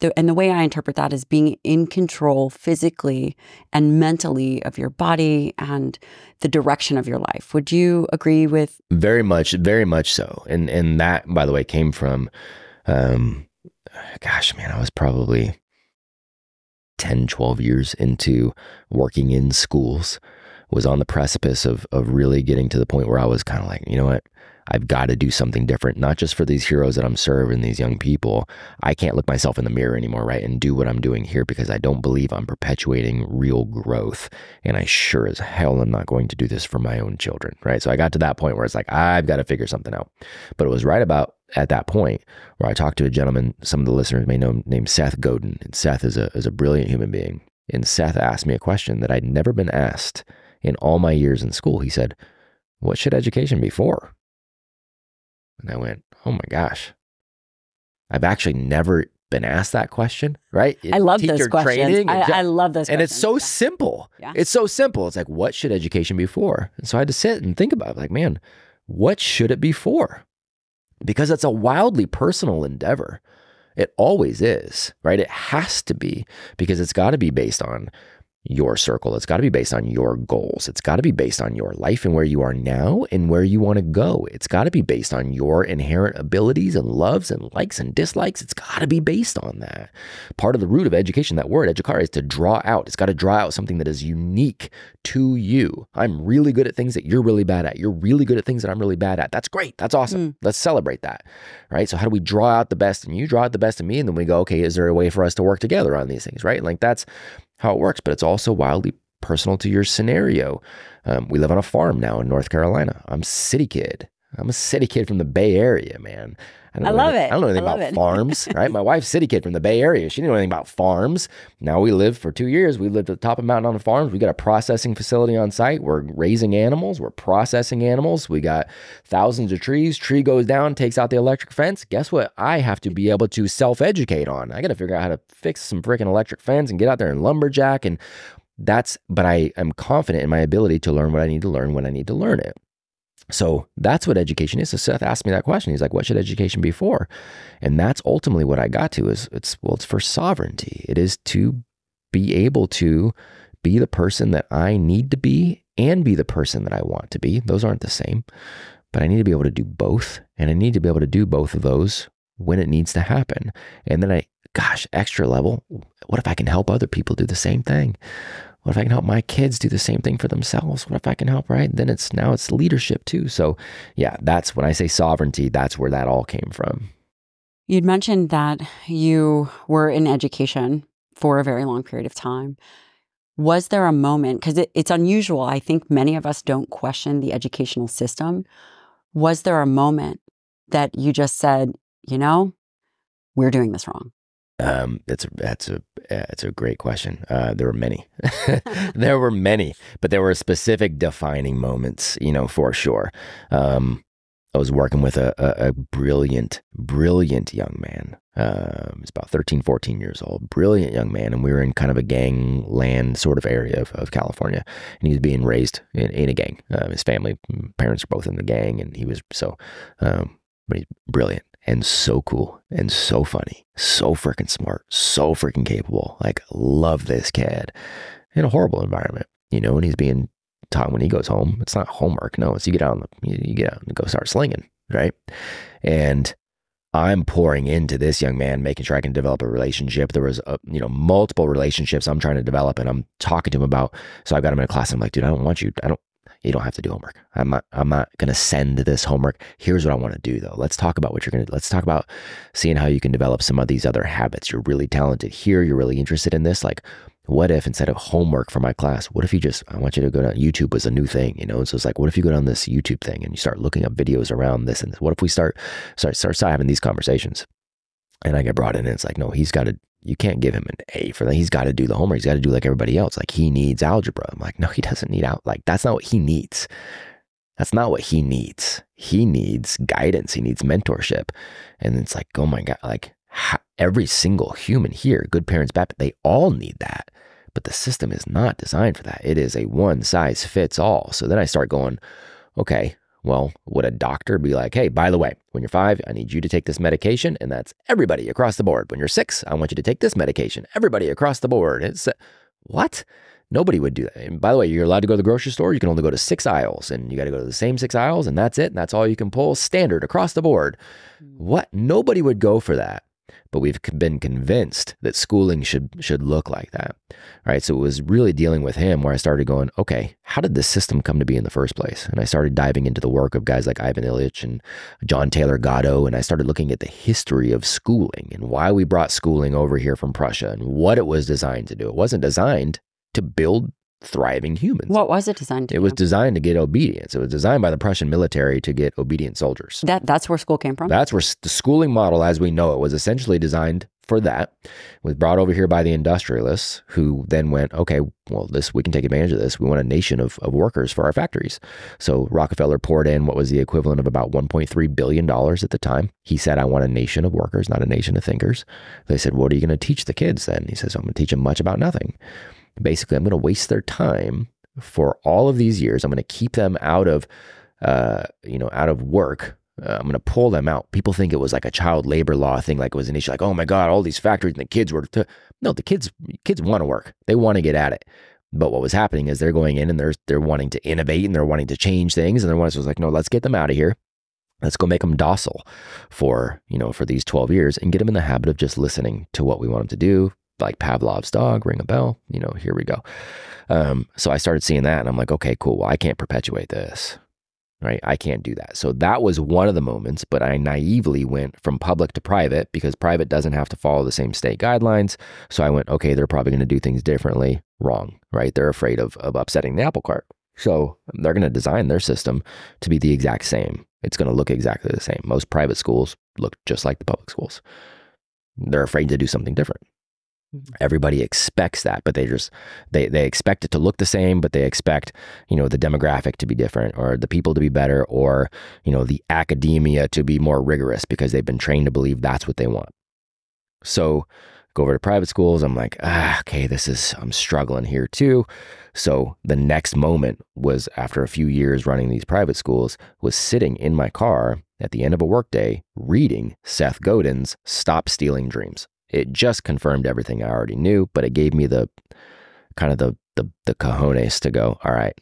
the, and the way I interpret that is being in control physically and mentally of your body and the direction of your life. Would you agree with Very much, very much so. And and that, by the way, came from, um, gosh, man, I was probably 10, 12 years into working in schools. Was on the precipice of of really getting to the point where I was kind of like, you know what, I've got to do something different, not just for these heroes that I'm serving, these young people. I can't look myself in the mirror anymore, right, and do what I'm doing here because I don't believe I'm perpetuating real growth. And I sure as hell am not going to do this for my own children, right? So I got to that point where it's like, I've got to figure something out. But it was right about at that point where I talked to a gentleman, some of the listeners may know, named Seth Godin. And Seth is a, is a brilliant human being. And Seth asked me a question that I'd never been asked in all my years in school. He said, What should education be for? And I went, Oh my gosh. I've actually never been asked that question, right? I love those questions. I, I, love those and questions. it's so yeah. simple. Yeah. It's so simple. It's like, what should education be for? And so I had to sit and think about it. Like, man, what should it be for? Because it's a wildly personal endeavor. It always is, right? It has to be because it's got to be based on your circle. It's got to be based on your goals. It's got to be based on your life and where you are now and where you want to go. It's got to be based on your inherent abilities and loves and likes and dislikes. It's got to be based on that. Part of the root of education, that word, educare, is to draw out. It's got to draw out something that is unique to you. I'm really good at things that you're really bad at. You're really good at things that I'm really bad at. That's great. That's awesome. Mm. Let's celebrate that. Right. So, how do we draw out the best and you draw out the best in me? And then we go, okay, is there a way for us to work together on these things? Right. Like that's how it works, but it's also wildly personal to your scenario. Um, we live on a farm now in North Carolina. I'm city kid. I'm a city kid from the Bay Area, man. I, I love anything, it. I don't know anything about it. farms, [laughs] right? My wife's city kid from the Bay Area. She didn't know anything about farms. Now we live for two years. We lived at the top of mountain on the farms. We got a processing facility on site. We're raising animals. We're processing animals. We got thousands of trees. Tree goes down, takes out the electric fence. Guess what? I have to be able to self educate on. I got to figure out how to fix some freaking electric fence and get out there and lumberjack. And that's, but I am confident in my ability to learn what I need to learn when I need to learn it. So that's what education is. So Seth asked me that question. He's like, what should education be for? And that's ultimately what I got to is it's, well, it's for sovereignty. It is to be able to be the person that I need to be and be the person that I want to be. Those aren't the same, but I need to be able to do both. And I need to be able to do both of those when it needs to happen. And then I, gosh, extra level, what if I can help other people do the same thing? What if I can help my kids do the same thing for themselves? What if I can help, right? Then it's now it's leadership too. So, yeah, that's when I say sovereignty, that's where that all came from. You'd mentioned that you were in education for a very long period of time. Was there a moment, because it, it's unusual, I think many of us don't question the educational system. Was there a moment that you just said, you know, we're doing this wrong? Um, that's a that's a that's a great question. Uh, there were many, [laughs] there were many, but there were specific defining moments, you know, for sure. Um, I was working with a, a, a brilliant, brilliant young man. Um, he's about 13, 14 years old, brilliant young man. And we were in kind of a gang land sort of area of, of California. And he was being raised in, in a gang. Uh, his family, parents were both in the gang. And he was so, um, but he's brilliant and so cool and so funny, so freaking smart, so freaking capable. Like, love this kid in a horrible environment, you know, and he's being taught when he goes home. It's not homework. No, it's you get out, you, you get out and go start slinging, right? And I'm pouring into this young man, making sure I can develop a relationship. There was, a, you know, multiple relationships I'm trying to develop, and I'm talking to him about. So I got him in a class. And I'm like, dude, I don't want you. I don't you don't have to do homework. I'm not, I'm not going to send this homework. Here's what I want to do though. Let's talk about what you're going to, let's talk about seeing how you can develop some of these other habits. You're really talented here. You're really interested in this. Like, what if instead of homework for my class, what if you just, I want you to go to YouTube was a new thing, you know? So it's like, what if you go down this YouTube thing and you start looking up videos around this and this? What if we start, start, start, start having these conversations? And I get brought in and it's like, no, he's got to you can't give him an A for that. He's got to do the homework. He's got to do like everybody else. Like he needs algebra. I'm like, [laughs] no, he doesn't need out. Like that's not what he needs. That's not what he needs. He needs guidance. He needs mentorship. And it's like, oh my God, like every single human here, good parents, bad, they all need that. But the system is not designed for that. It is a one size fits all. So then I start going, okay, well, would a doctor be like, hey, by the way, when you're five, I need you to take this medication, and that's everybody across the board. When you're six, I want you to take this medication, everybody across the board. It's what? Nobody would do that. And by the way, you're allowed to go to the grocery store. You can only go to six aisles, and you got to go to the same six aisles, and that's it. And that's all you can pull, standard across the board. Hmm. What? Nobody would go for that but we've been convinced that schooling should should look like that. Right? So it was really dealing with him where I started going, okay, how did this system come to be in the first place? And I started diving into the work of guys like Ivan Illich and John Taylor Gatto, and I started looking at the history of schooling and why we brought schooling over here from Prussia and what it was designed to do. It wasn't designed to build thriving humans. What was it designed to It do? was designed to get obedience. It was designed by the Prussian military to get obedient soldiers. That that's where school came from. That's where the schooling model as we know it was essentially designed for that was brought over here by the industrialists who then went okay well this we can take advantage of this we want a nation of, of workers for our factories so rockefeller poured in what was the equivalent of about 1.3 billion dollars at the time he said i want a nation of workers not a nation of thinkers they said what are you going to teach the kids then he says i'm going to teach them much about nothing basically i'm going to waste their time for all of these years i'm going to keep them out of uh, you know out of work uh, I'm going to pull them out. People think it was like a child labor law thing, like it was an issue, like, oh my God, all these factories and the kids were. No, the kids kids want to work. They want to get at it. But what was happening is they're going in and they're they're wanting to innovate and they're wanting to change things and they're wanting was like, no, let's get them out of here. Let's go make them docile for you know for these 12 years and get them in the habit of just listening to what we want them to do, like Pavlov's dog, ring a bell. You know, here we go. Um, so I started seeing that and I'm like, okay, cool. Well, I can't perpetuate this right? I can't do that. So that was one of the moments, but I naively went from public to private because private doesn't have to follow the same state guidelines. So I went, okay, they're probably going to do things differently. Wrong, right? They're afraid of, of upsetting the apple cart. So they're going to design their system to be the exact same. It's going to look exactly the same. Most private schools look just like the public schools. They're afraid to do something different. Everybody expects that, but they just they they expect it to look the same, but they expect you know the demographic to be different, or the people to be better, or you know the academia to be more rigorous because they've been trained to believe that's what they want. So go over to private schools. I'm like, ah, okay, this is I'm struggling here too. So the next moment was after a few years running these private schools, was sitting in my car at the end of a workday reading Seth Godin's Stop Stealing Dreams. It just confirmed everything I already knew, but it gave me the kind of the the, the cojones to go, all right,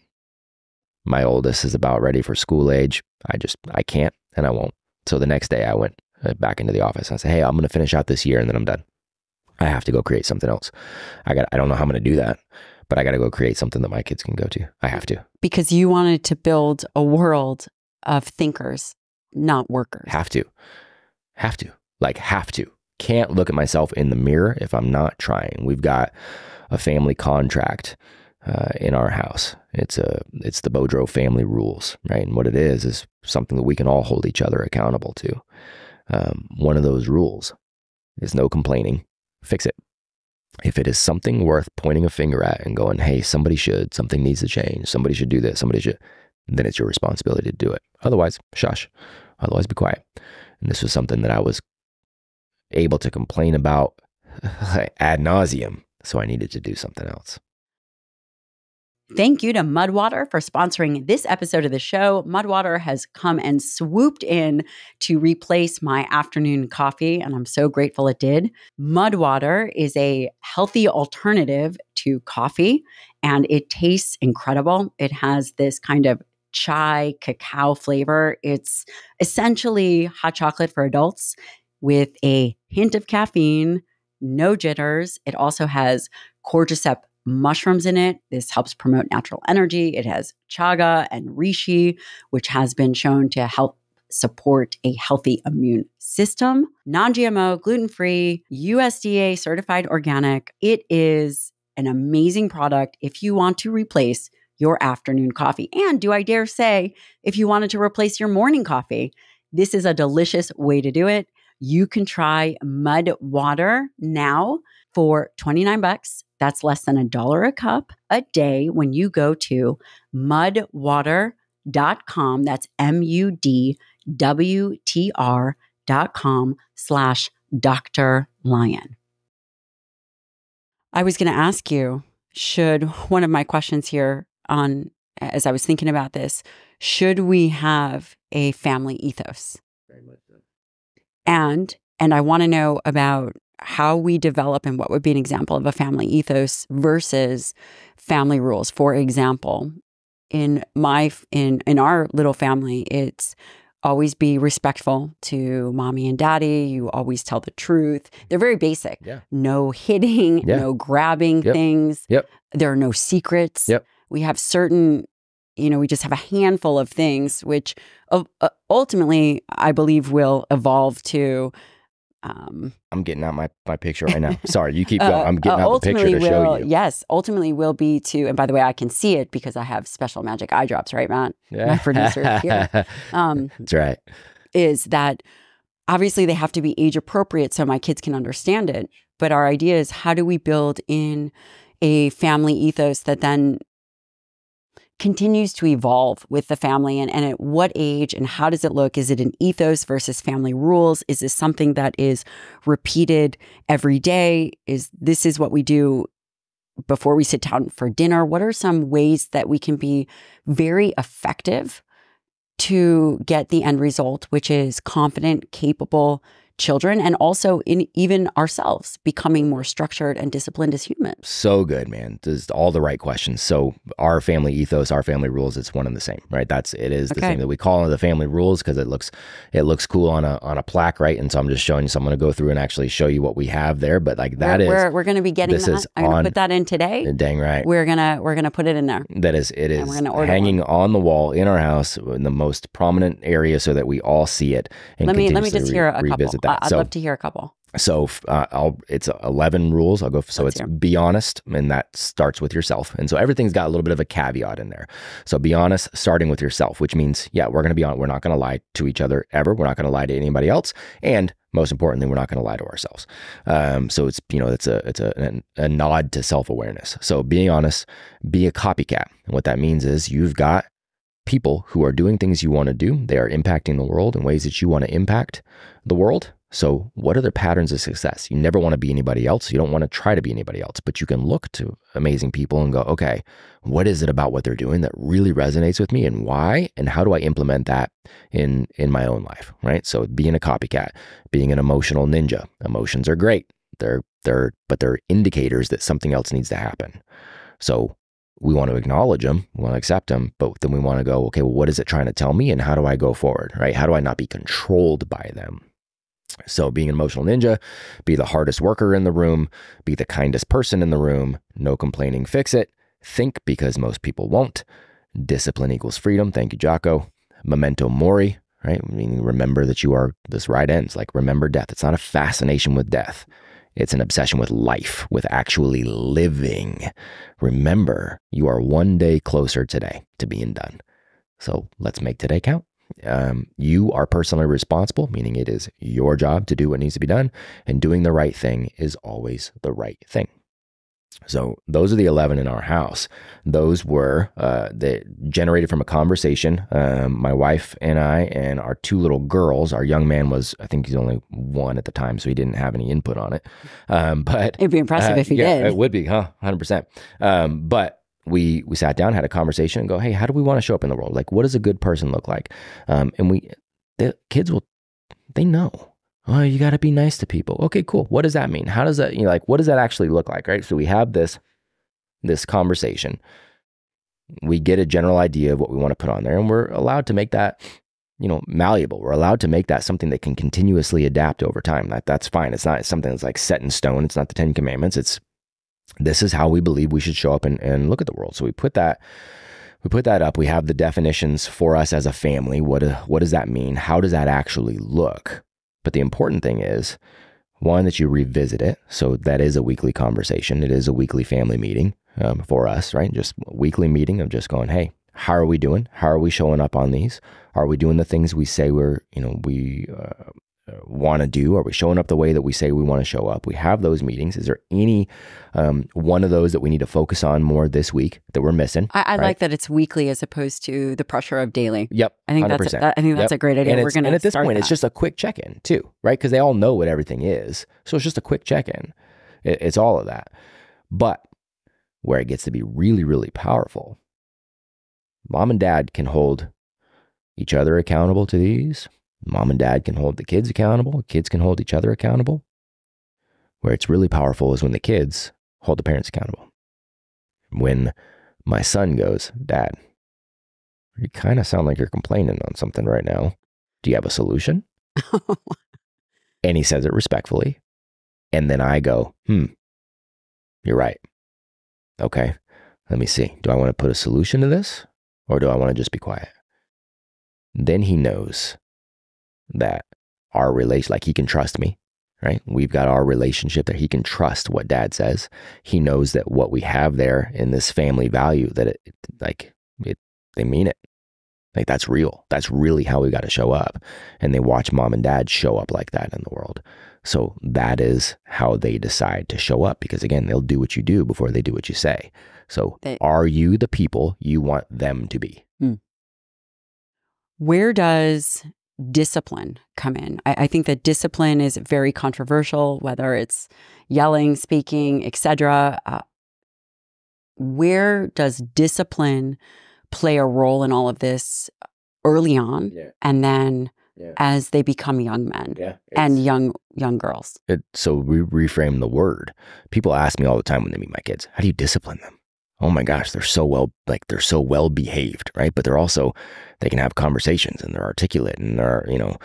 my oldest is about ready for school age. I just I can't and I won't. So the next day I went uh, back into the office. And I said, "Hey, I'm going to finish out this year and then I'm done. I have to go create something else. I got I don't know how I'm going to do that, but I got to go create something that my kids can go to. I have to." Because you wanted to build a world of thinkers, not workers. Have to. Have to. Like have to can't look at myself in the mirror if I'm not trying. We've got a family contract uh, in our house. It's a it's the Beaudreau family rules, right? And what it is is something that we can all hold each other accountable to. Um, one of those rules is no complaining. Fix it. If it is something worth pointing a finger at and going, "Hey, somebody should, something needs to change. Somebody should do this. Somebody should," then it's your responsibility to do it. Otherwise, shush. Otherwise, be quiet. And this was something that I was able to complain about [laughs] ad nauseum. So I needed to do something else. Thank you to Mudwater for sponsoring this episode of the show. Mudwater has come and swooped in to replace my afternoon coffee, and I'm so grateful it did. Mudwater is a healthy alternative to coffee, and it tastes incredible. It has this kind of chai cacao flavor. It's essentially hot chocolate for adults with a hint of caffeine, no jitters. It also has cordyceps mushrooms in it. This helps promote natural energy. It has chaga and reishi, which has been shown to help support a healthy immune system. Non GMO, gluten free, USDA certified organic. It is an amazing product if you want to replace your afternoon coffee. And do I dare say, if you wanted to replace your morning coffee, this is a delicious way to do it you can try mud water now for 29 bucks. That's less than a dollar a cup a day when you go to mudwater.com. That's M U D W T R dot com slash Dr. Lyon. I was going to ask you, should one of my questions here on, as I was thinking about this, should we have a family ethos? And and I want to know about how we develop and what would be an example of a family ethos versus family rules. For example, in my in in our little family, it's always be respectful to mommy and daddy. You always tell the truth. They're very basic. Yeah. No hitting, yeah. no grabbing yep. things. Yep. There are no secrets. Yep. We have certain you know, we just have a handful of things, which uh, ultimately I believe will evolve to. Um, I'm getting out my, my picture right now. [laughs] Sorry, you keep going. I'm getting uh, out the picture to will, show you. Yes, ultimately will be to, and by the way, I can see it because I have special magic eye drops, right, Matt? Yeah. My producer here. [laughs] Um, That's right. Is that obviously they have to be age appropriate so my kids can understand it. But our idea is how do we build in a family ethos that then continues to evolve with the family and, and at what age and how does it look? Is it an ethos versus family rules? Is this something that is repeated every day? Is this is what we do before we sit down for dinner? What are some ways that we can be very effective to get the end result, which is confident, capable, children and also in even ourselves becoming more structured and disciplined as humans. So good, man. There's all the right questions. So our family ethos, our family rules, it's one and the same, right? That's it is the same that we call the family rules because it looks it looks cool on a on a plaque, right? And so I'm just showing you. So I'm going to go through and actually show you what we have there. But like that we're, is we're, we're going to be getting this that. is I'm going on- to put that in today. dang right. We're gonna we're gonna put it in there. That is, it is we're gonna order hanging on the wall in our house in the most prominent area so that we all see it. And Let me let me just re- hear a couple. revisit I- that. I'd so, love to hear a couple. so uh, I'll it's 11 rules. I'll go. So Let's it's hear. be honest, and that starts with yourself. And so everything's got a little bit of a caveat in there. So be honest, starting with yourself, which means yeah, we're going to be on. We're not going to lie to each other ever. We're not going to lie to anybody else, and most importantly, we're not going to lie to ourselves. Um, so it's you know it's a it's a, a nod to self awareness. So being honest, be a copycat. And what that means is you've got people who are doing things you want to do. They are impacting the world in ways that you want to impact the world. So, what are the patterns of success? You never want to be anybody else. You don't want to try to be anybody else, but you can look to amazing people and go, okay, what is it about what they're doing that really resonates with me and why? And how do I implement that in in my own life? Right. So being a copycat, being an emotional ninja. Emotions are great. They're they're but they're indicators that something else needs to happen. So we want to acknowledge them, we want to accept them, but then we want to go, okay, well, what is it trying to tell me and how do I go forward, right? How do I not be controlled by them? So, being an emotional ninja, be the hardest worker in the room, be the kindest person in the room, no complaining, fix it. Think because most people won't. Discipline equals freedom. Thank you, Jocko. Memento mori, right? Meaning remember that you are, this ride ends. Like remember death. It's not a fascination with death, it's an obsession with life, with actually living. Remember, you are one day closer today to being done. So let's make today count. Um, you are personally responsible, meaning it is your job to do what needs to be done, and doing the right thing is always the right thing. So those are the 11 in our house. Those were uh, that generated from a conversation. Um, my wife and I and our two little girls. Our young man was, I think he's only one at the time, so he didn't have any input on it. Um, but It'd be impressive uh, if he yeah, did. It would be, huh? Hundred percent. Um, but we we sat down, had a conversation, and go, hey, how do we want to show up in the world? Like, what does a good person look like? Um, and we, the kids will, they know. Oh, you got to be nice to people. Okay, cool. What does that mean? How does that, you know, like, what does that actually look like? Right. So we have this this conversation. We get a general idea of what we want to put on there, and we're allowed to make that you know malleable we're allowed to make that something that can continuously adapt over time that that's fine it's not something that's like set in stone it's not the 10 commandments it's this is how we believe we should show up and, and look at the world. So we put that we put that up. We have the definitions for us as a family. What what does that mean? How does that actually look? But the important thing is one that you revisit it. So that is a weekly conversation. It is a weekly family meeting um, for us right? Just weekly meeting of just going hey how are we doing? How are we showing up on these? Are we doing the things we say we're you know we uh, want to do? Are we showing up the way that we say we want to show up? We have those meetings. Is there any um, one of those that we need to focus on more this week that we're missing? I, I right? like that it's weekly as opposed to the pressure of daily. Yep, I think 100%. that's that, I think that's Yep. a great idea. and, We're gonna and at this point, it's just a quick check in too, right? Because they all know what everything is, so it's just a quick check in. It, it's all of that, but where it gets to be really, really powerful, mom and dad can hold each other accountable to these. Mom and dad can hold the kids accountable. Kids can hold each other accountable. Where it's really powerful is when the kids hold the parents accountable. When my son goes, Dad, you kind of sound like you're complaining on something right now. Do you have a solution? [laughs] And he says it respectfully. And then I go, Hmm, you're right. Okay, let me see. Do I want to put a solution to this or do I want to just be quiet? Then he knows that our relation, like he can trust me, right? We've got our relationship that he can trust what dad says. He knows that what we have there in this family value that it, like, it, they mean it. Like that's real. That's really how we got to show up. And they watch mom and dad show up like that in the world. So that is how they decide to show up because again, they'll do what you do before they do what you say. So They- are you the people you want them to be? Hmm. Where does discipline come in? I, I think that discipline is very controversial, whether it's yelling, speaking, etc. Uh, where does discipline play a role in all of this early on, Yeah. and then Yeah. as they become young men Yeah. and young young girls? it, so we reframe the word. People ask me all the time when they meet my kids, how do you discipline them? Oh my gosh, they're so well, like they're so well behaved, right? But they're also, they can have conversations and they're articulate and they're, you know,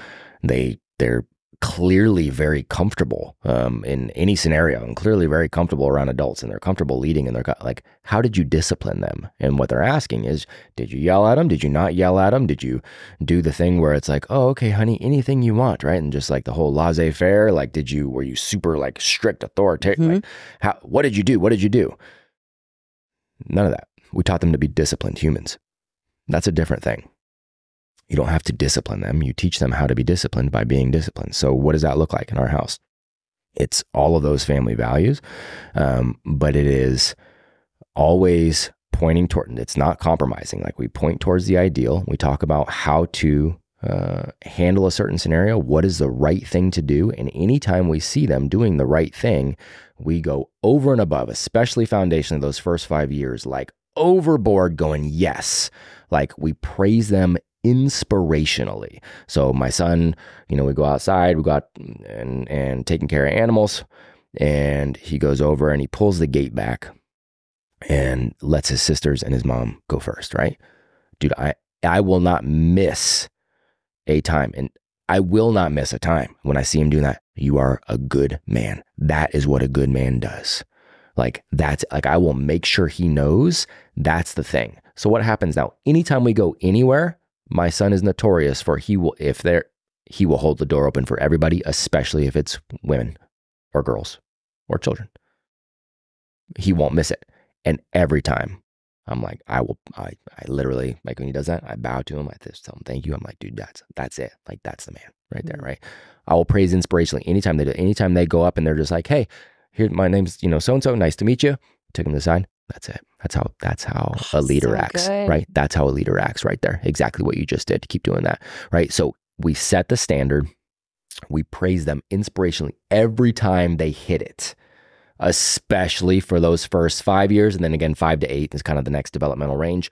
they, they're clearly very comfortable um, in any scenario and clearly very comfortable around adults and they're comfortable leading and they're like, how did you discipline them? And what they're asking is, did you yell at them? Did you not yell at them? Did you do the thing where it's like, oh, okay, honey, anything you want, right? And just like the whole laissez faire, like, did you, were you super like strict, authoritative? Mhm. Like, how, what did you do? What did you do? None of that. We taught them to be disciplined humans. That's a different thing. You don't have to discipline them. You teach them how to be disciplined by being disciplined. So, what does that look like in our house? It's all of those family values, um, but it is always pointing toward it's not compromising like we point towards the ideal we talk about how to uh, handle a certain scenario what is the right thing to do and anytime we see them doing the right thing we go over and above especially foundation of those first five years like overboard going yes like we praise them inspirationally so my son you know we go outside we got and and taking care of animals and he goes over and he pulls the gate back and lets his sisters and his mom go first, right? Dude, I I will not miss a time and I will not miss a time when I see him doing that. You are a good man. That is what a good man does. Like that's like I will make sure he knows that's the thing. So what happens now? Anytime we go anywhere, my son is notorious for he will if there he will hold the door open for everybody, especially if it's women or girls or children. He won't miss it. And every time I'm like, I will, I, I literally, like when he does that, I bow to him. I just tell him, thank you. I'm like, dude, that's, that's it. Like, that's the man right there. Mhm. Right. I will praise inspirationally anytime they do, anytime they go up and they're just like, hey, here, my name's, you know, so and so. Nice to meet you. Took him to the side. That's it. That's how, that's how a leader so acts. good. Right. That's how a leader acts right there. Exactly what you just did. To keep doing that. Right. So we set the standard. We praise them inspirationally every time they hit it especially for those first five years. And then again, five to eight is kind of the next developmental range.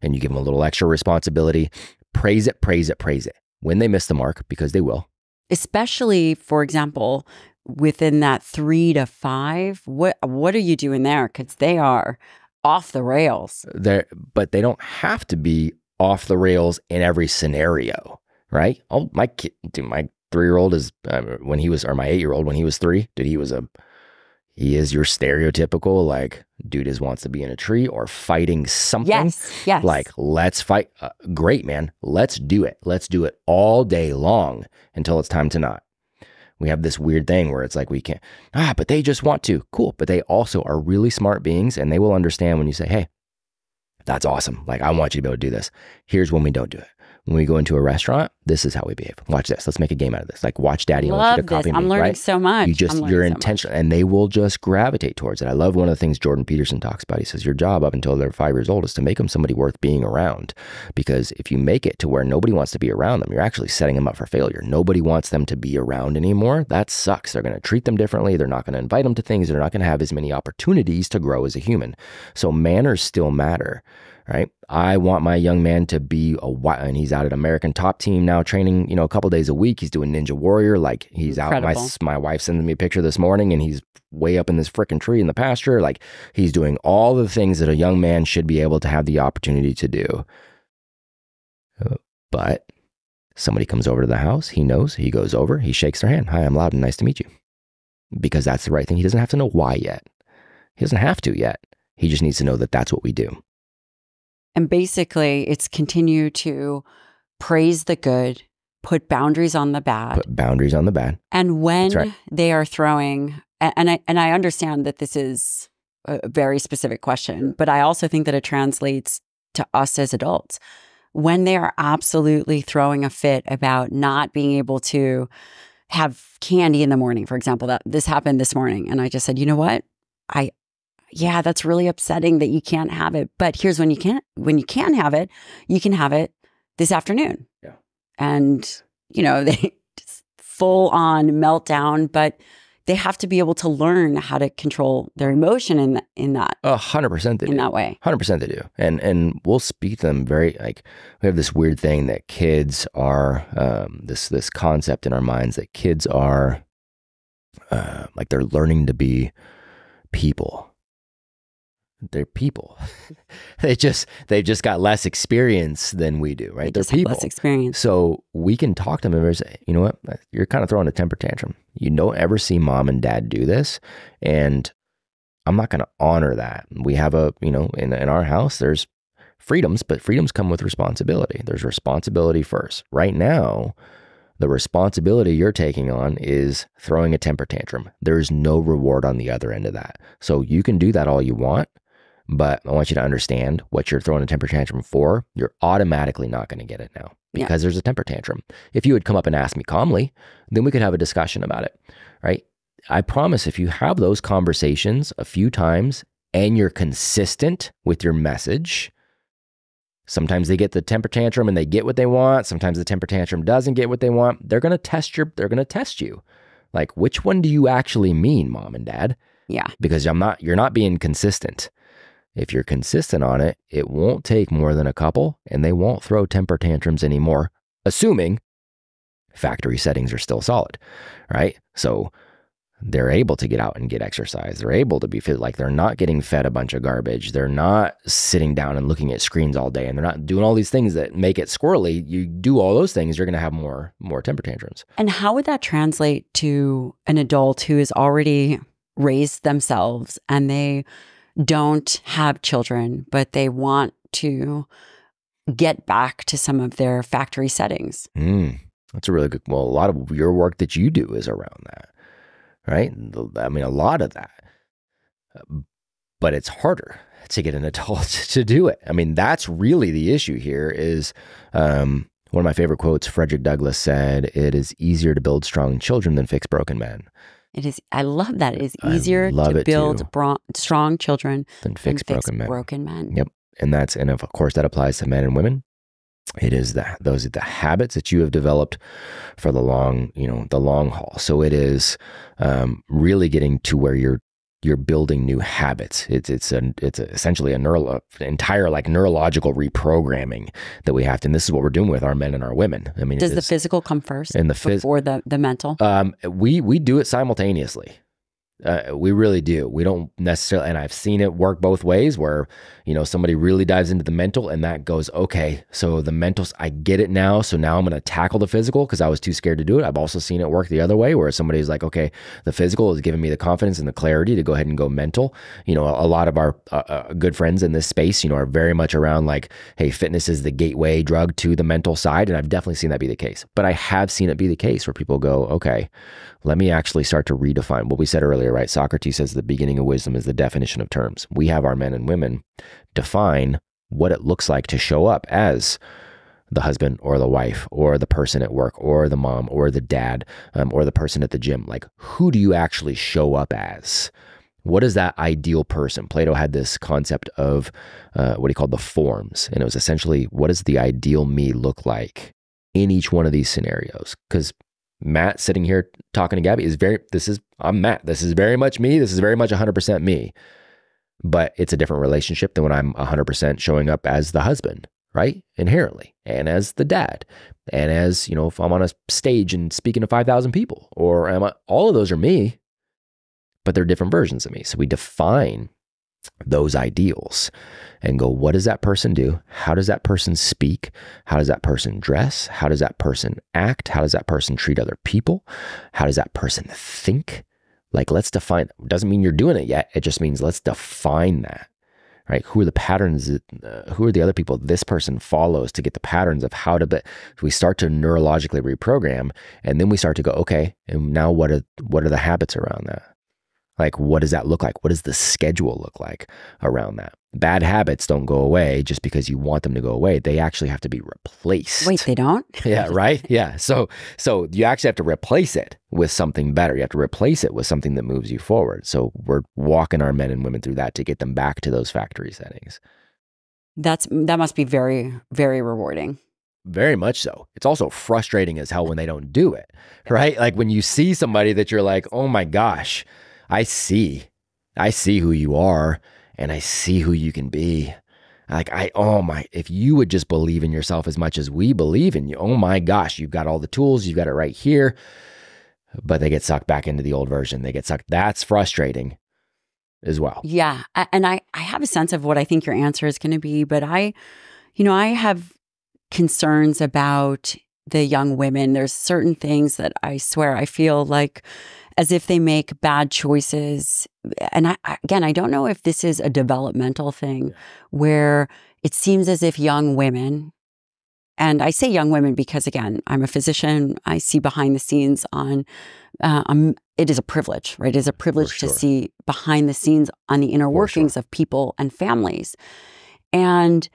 And you give them a little extra responsibility. Praise it, praise it, praise it. When they miss the mark, because they will. especially for example within that three to five what what are you doing there because they are off the rails They're, but they don't have to be off the rails in every scenario, right? Oh, my kid, dude, my three year old is uh, when he was, or my eight year old when he was three, dude, he was a, he is your stereotypical like dude is wants to be in a tree or fighting something. yes yes Like, let's fight. Uh, great, man. Let's do it. Let's do it all day long until it's time to not. We have this weird thing where it's like we can't, ah, but they just want to. Cool. But they also are really smart beings and they will understand when you say, hey, that's awesome. Like, I want you to be able to do this. Here's when we don't do it. When we go into a restaurant, this is how we behave. Watch this. Let's make a game out of this. Like, watch daddy. Love to this. copy i'm learning right? so much. You just you're so intentional and they will just gravitate towards it. I love one of the things jordan peterson talks about. He says your job up until they're five years old is to make them somebody worth being around because if you make it to where nobody wants to be around them you're actually setting them up for failure. Nobody wants them to be around anymore. That sucks. They're going to treat them differently. They're not going to invite them to things. They're not going to have as many opportunities to grow as a human so manners still matter right? I want my young man to be a wi- and he's out at American Top Team now, training you know a couple days a week. He's doing Ninja Warrior, like he's out. My Incredible. my wife sending me a picture this morning, and he's way up in this freaking tree in the pasture. Like he's doing all the things that a young man should be able to have the opportunity to do. Uh, But somebody comes over to the house, he knows, he goes over, he shakes their hand. Hi, I'm Loudon. Nice to meet you. Because that's the right thing. He doesn't have to know why yet. He doesn't have to yet. He just needs to know that that's what we do. And basically, it's continue to praise the good, put boundaries on the bad. Put boundaries on the bad. and when right. they are throwing, and I and I understand that this is a very specific question, but I also think that it translates to us as adults. when they are absolutely throwing a fit about not being able to have candy in the morning, for example, that this happened this morning. And I just said, you know what? I, yeah, that's really upsetting that you can't have it. But here's when you can't, when you can have it, you can have it this afternoon. Yeah. And, you know, [laughs] they just full on meltdown, but they have to be able to learn how to control their emotion in th- in that A hundred percent in do. that way. Hundred percent they do, and and we'll speak to them very like we have this weird thing that kids are um, this this concept in our minds that kids are uh, like they're learning to be people. They're people. [laughs] they just they've just got less experience than we do, right? They They're have people. less experience. So we can talk to them and say, you know what, you're kind of throwing a temper tantrum. You don't ever see mom and dad do this. And I'm not going to honor that. We have a, you know, in, in our house, there's freedoms, but freedoms come with responsibility. There's responsibility first. Right now, the responsibility you're taking on is throwing a temper tantrum. There's no reward on the other end of that. So you can do that all you want, but I want you to understand what you're throwing a temper tantrum for. You're automatically not going to get it now Yeah. because there's a temper tantrum. If you would come up and ask me calmly, then we could have a discussion about it, right? I promise if you have those conversations a few times and you're consistent with your message, sometimes they get the temper tantrum and they get what they want. Sometimes the temper tantrum doesn't get what they want. They're going to test your they're going to test you. Like which one do you actually mean, mom and dad? Yeah. because I'm not you're not being consistent. If you're consistent on it, it won't take more than a couple and they won't throw temper tantrums anymore, assuming factory settings are still solid, right? So they're able to get out and get exercise. They're able to be fit like they're not getting fed a bunch of garbage. They're not sitting down and looking at screens all day and they're not doing all these things that make it squirrely. You do all those things, you're going to have more more temper tantrums. And how would that translate to an adult who has already raised themselves and they don't have children, but they want to get back to some of their factory settings? Mm, that's a really good. Well, a lot of your work that you do is around that, right? I mean, a lot of that, Uh, but it's harder to get an [laughs] adult to do it. I mean, that's really the issue here. Is um, one of my favorite quotes. Frederick Douglass said, "It is easier to build strong children than fix broken men, It is, I love that. It is easier to build bro- strong children than than fix, fix broken men." broken men. Yep. and that's and of course that applies to men and women it is that those are the habits that you have developed for the long you know the long haul so it is um, really getting to where you're you're building new habits it's it's an it's essentially a neural entire like neurological reprogramming that we have to and this is what we're doing with our men and our women i mean Does the physical come first and the phys- before the, the mental? um, we we do it simultaneously. Uh, we really do. We don't necessarily, and I've seen it work both ways. Where you know somebody really dives into the mental, and that goes okay. So the mental, I get it now. So now I'm going to tackle the physical because I was too scared to do it. I've also seen it work the other way, where somebody's like, okay, the physical is giving me the confidence and the clarity to go ahead and go mental. You know, a, a lot of our uh, uh, good friends in this space, you know, are very much around like, hey, fitness is the gateway drug to the mental side, and I've definitely seen that be the case. But I have seen it be the case where people go, okay, let me actually start to redefine what we said earlier, right? Socrates says the beginning of wisdom is the definition of terms. We have our men and women define what it looks like to show up as the husband or the wife or the person at work or the mom or the dad um, or the person at the gym. Like, who do you actually show up as? What is that ideal person? Plato had this concept of uh, what he called the forms, and it was essentially what does the ideal me look like in each one of these scenarios? Because Matt sitting here talking to Gabby is very, this is, I'm Matt. This is very much me. This is very much 100% me. But it's a different relationship than when I'm 100% showing up as the husband, right? Inherently, and as the dad, and as, you know, if I'm on a stage and speaking to 5,000 people, or am I, all of those are me, but they're different versions of me. So we define those ideals and go, what does that person do? How does that person speak? How does that person dress? How does that person act? How does that person treat other people? How does that person think? Like, let's define, doesn't mean you're doing it yet. It just means let's define that, right? Who are the patterns? Uh, who are the other people this person follows to get the patterns of how to, be, we start to neurologically reprogram and then we start to go, okay, and now what are, what are the habits around that? Like, what does that look like? What does the schedule look like around that? Bad habits don't go away just because you want them to go away. They actually have to be replaced. Wait, they don't? [laughs] yeah, right? [laughs] Yeah. So so you actually have to replace it with something better. You have to replace it with something that moves you forward. So we're walking our men and women through that to get them back to those factory settings. That's that must be very very rewarding. Very much so. It's also frustrating as hell when they don't do it, right? Like when you see somebody that you're like, "Oh my gosh, I see. I see who you are and I see who you can be. Like, I, oh my, if you would just believe in yourself as much as we believe in you, oh my gosh, you've got all the tools, you've got it right here. But they get sucked back into the old version. They get sucked. That's frustrating as well. Yeah. And I, I have a sense of what I think your answer is going to be, but I, you know, I have concerns about the young women. There's certain things that I swear I feel like as if they make bad choices. And I, again, I don't know if this is a developmental thing where it seems as if young women, and I say young women because, again, I'm a physician. I see behind the scenes on, uh, um, it is a privilege, right? It is a privilege sure. to see behind the scenes on the inner For workings sure. of people and families. And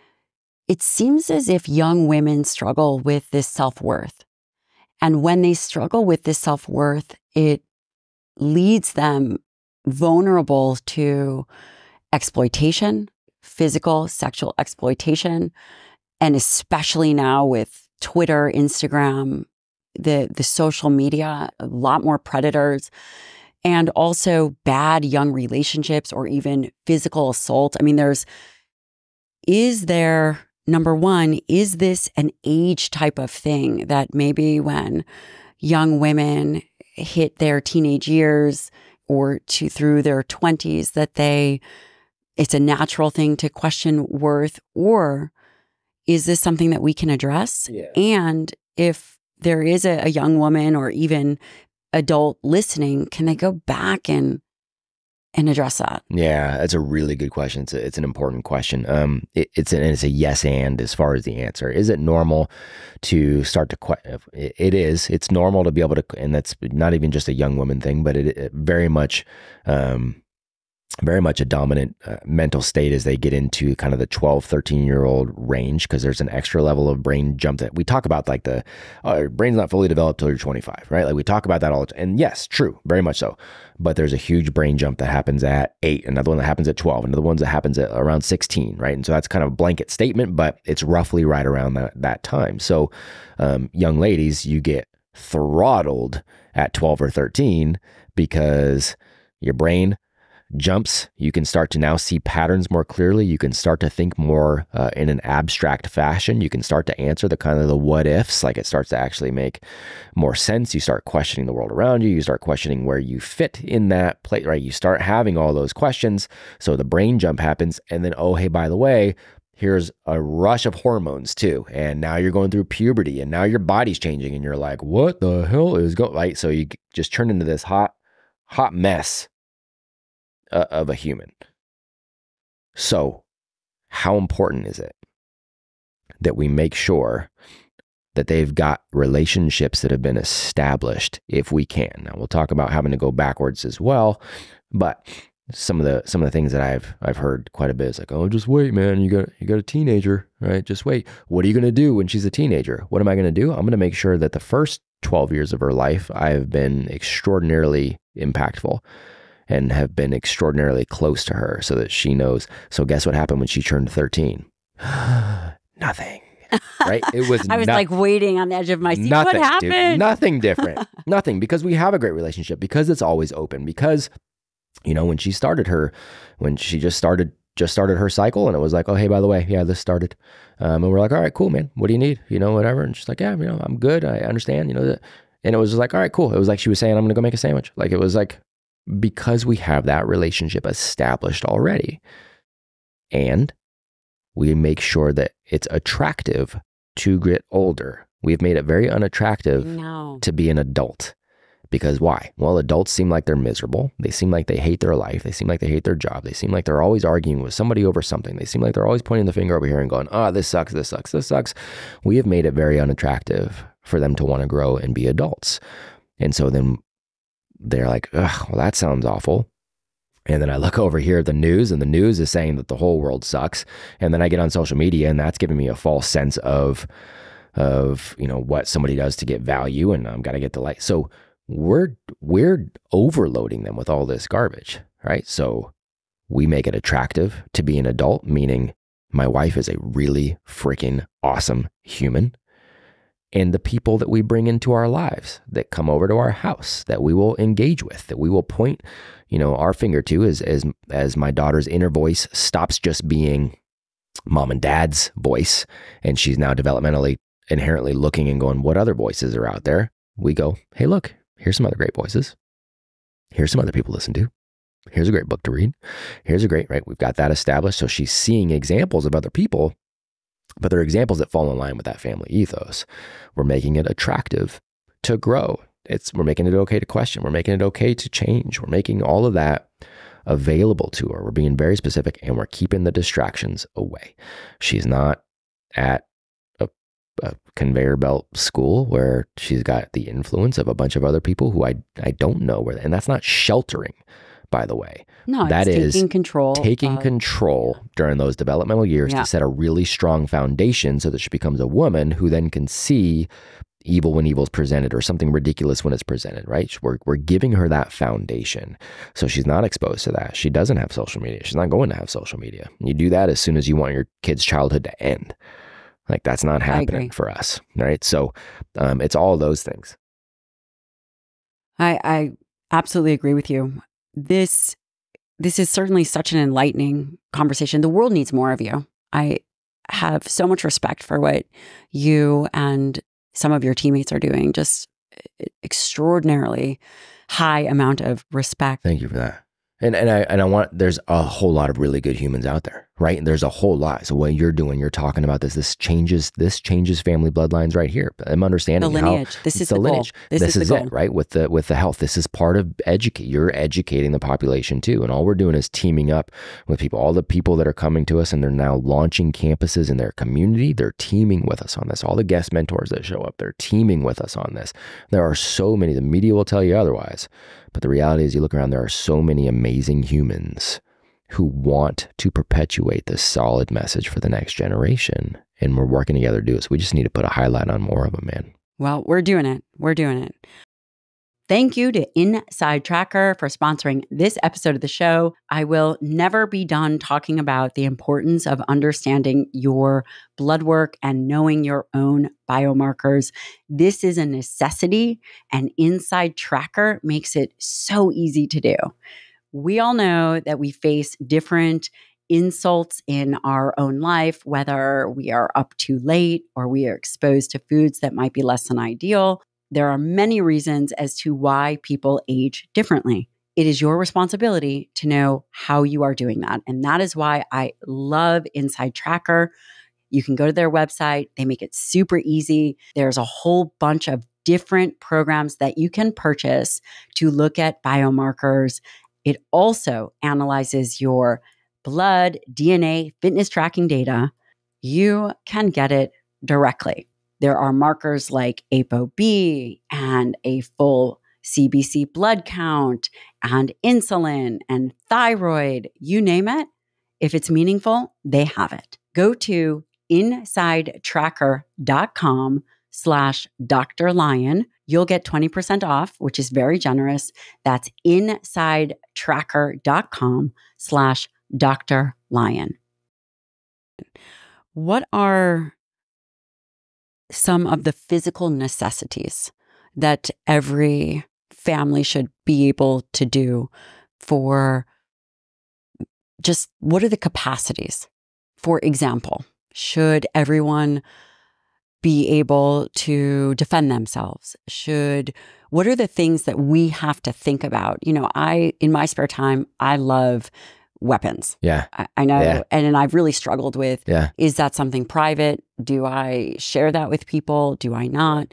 it seems as if young women struggle with this self worth. And when they struggle with this self worth, it leads them vulnerable to exploitation, physical, sexual exploitation, and especially now with Twitter, Instagram, the the social media, a lot more predators and also bad young relationships or even physical assault. I mean there's is there number 1 is this an age type of thing that maybe when young women hit their teenage years or to through their 20s that they it's a natural thing to question worth or is this something that we can address yeah. and if there is a, a young woman or even adult listening can they go back and and address that? Yeah, that's a really good question. It's, a, it's an important question. Um, it, it's an, it's a yes and as far as the answer. Is it normal to start to question? It, is. It's normal to be able to, and that's not even just a young woman thing, but it, it very much um, very much a dominant uh, mental state as they get into kind of the 12 13 year old range because there's an extra level of brain jump that we talk about like the uh, brain's not fully developed till you're 25 right? Like we talk about that all the time and yes true very much so but there's a huge brain jump that happens at 8 another one that happens at 12 another one that happens at around 16 right? And so that's kind of a blanket statement but it's roughly right around that, that time. So um, young ladies you get throttled at 12 or 13 because your brain jumps, you can start to now see patterns more clearly. You can start to think more uh, in an abstract fashion. You can start to answer the kind of the what ifs, like it starts to actually make more sense. You start questioning the world around you. You start questioning where you fit in that place, right? You start having all those questions. So the brain jump happens. And then, oh, hey, by the way, here's a rush of hormones too. And now you're going through puberty and now your body's changing and you're like, what the hell is going right? So you just turn into this hot, hot mess uh, of a human. So, how important is it that we make sure that they've got relationships that have been established if we can? Now, we'll talk about having to go backwards as well, but some of the some of the things that I've I've heard quite a bit is like, oh, just wait, man. You got you got a teenager, right? Just wait. What are you gonna do when she's a teenager? What am I gonna do? I'm gonna make sure that the first 12 years of her life I have been extraordinarily impactful and have been extraordinarily close to her so that she knows. So, guess what happened when she turned 13? [gasps] Nothing. Right? It was. [laughs] I was like waiting on the edge of my seat. Nothing, what happened? Dude, nothing different. [laughs] nothing because we have a great relationship because it's always open because you know when she started her when she just started just started her cycle and it was like oh hey by the way yeah this started um, and we're like all right cool man what do you need you know whatever and she's like yeah you know i'm good i understand you know that and it was like all right cool it was like she was saying i'm gonna go make a sandwich like it was like because we have that relationship established already. And we make sure that it's attractive to get older. We've made it very unattractive no. to be an adult. Because why? Well, adults seem like they're miserable. They seem like they hate their life. They seem like they hate their job. They seem like they're always arguing with somebody over something. They seem like they're always pointing the finger over here and going, oh, this sucks, this sucks, this sucks. We have made it very unattractive for them to want to grow and be adults. And so then they're like, well, that sounds awful. And then I look [laughs] over here at the news, and the news is saying that the whole world sucks. And then I get on social media, and that's giving me a false sense of, of you know what somebody does to get value, and I'm gotta get the light. So we're we're overloading them with all this garbage, right? So we make it attractive to be an adult, meaning my wife is a really freaking awesome human. And the people that we bring into our lives that come over to our house that we will engage with, that we will point, you know, our finger to as as as my daughter's inner voice stops just being mom and dad's voice and she's now developmentally inherently looking and going, what other voices are out there? We go, hey, look, here's some other great voices. Here's some other people to listen to. Here's a great book to read. Here's a great, right? We've got that established. So she's seeing examples of other people, but there are examples that fall in line with that family ethos. We're making it attractive to grow. It's we're making it okay to question. We're making it okay to change. We're making all of that available to her. We're being very specific and we're keeping the distractions away. She's not at a, a conveyor belt school where she's got the influence of a bunch of other people who I I don't know where and that's not sheltering by the way. No, That is taking control. Taking of- control during those developmental years Yeah. to set a really strong foundation so that she becomes a woman who then can see evil when evil is presented or something ridiculous when it's presented, right? We're, we're giving her that foundation. So she's not exposed to that. She doesn't have social media. She's not going to have social media. You do that as soon as you want your kid's childhood to end. Like that's not happening for us, right? So um, it's all those things. I, I absolutely agree with you. This this is certainly such an enlightening conversation. The world needs more of you. I have so much respect for what you and some of your teammates are doing. Just eh, extraordinarily high amount of respect. Thank you for that. And and I and I want there's a whole lot of really good humans out there, right? And there's a whole lot. So what you're doing, you're talking about this. This changes this changes family bloodlines right here. I'm understanding The how- lineage. This is the, goal. lineage. This, is, the goal. it, right? With the with the health. This is part of educate. You're educating the population too, and all we're doing is teaming up with people. All the people that are coming to us and they're now launching campuses in their community. They're teaming with us on this. All the guest mentors that show up, they're teaming with us on this. There are so many. The media will tell you otherwise, but the reality is, you look around. There are so many amazing humans who want to perpetuate this solid message for the next generation. And we're working together to do it. So we just need to put a highlight on more of them, man. Well, we're doing it. We're doing it. Thank you to Inside Tracker for sponsoring this episode of the show. I will never be done talking about the importance of understanding your blood work and knowing your own biomarkers. This is a necessity, and Inside Tracker makes it so easy to do. We all know that we face different insults in our own life, whether we are up too late or we are exposed to foods that might be less than ideal. There are many reasons as to why people age differently. It is your responsibility to know how you are doing that. And that is why I love Inside Tracker. You can go to their website, they make it super easy. There's a whole bunch of different programs that you can purchase to look at biomarkers. It also analyzes your blood, DNA, fitness tracking data. You can get it directly. There are markers like ApoB and a full CBC blood count and insulin and thyroid, you name it. If it's meaningful, they have it. Go to insidetracker.com slash Dr. Lyon. You'll get 20% off, which is very generous. That's insidetracker.com slash Dr. Lyon. What are some of the physical necessities that every family should be able to do for just what are the capacities? For example, should everyone be able to defend themselves? Should what are the things that we have to think about? You know, I in my spare time, I love weapons. Yeah. I, I know, Yeah. and, and I've really struggled with Yeah. is that something private? Do I share that with people? Do I not?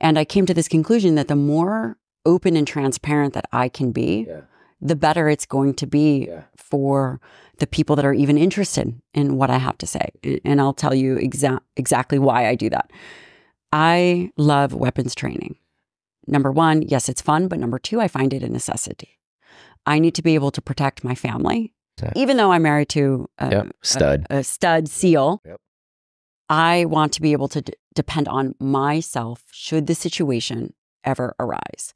And I came to this conclusion that the more open and transparent that I can be, Yeah. The better it's going to be Yeah. for the people that are even interested in what I have to say. And I'll tell you exa- exactly why I do that. I love weapons training. Number one, yes, it's fun, but number two, I find it a necessity. I need to be able to protect my family. Even though I'm married to a, Yep. Stud. a, a stud seal, Yep. I want to be able to d- depend on myself should the situation ever arise.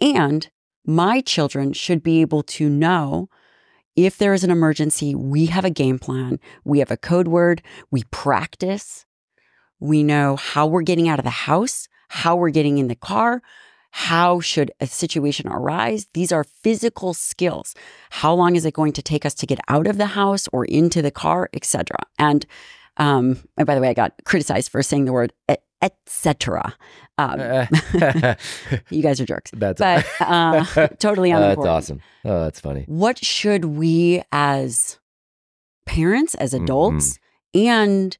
And my children should be able to know if there is an emergency, we have a game plan, we have a code word, we practice, we know how we're getting out of the house, how we're getting in the car, how should a situation arise. These are physical skills. How long is it going to take us to get out of the house or into the car, etc. And um, and by the way, I got criticized for saying the word etc. Um, [laughs] you guys are jerks, That's but [laughs] uh, totally Oh, on the that's awesome. Oh, that's funny. What should we as parents, as Mm-hmm. adults, and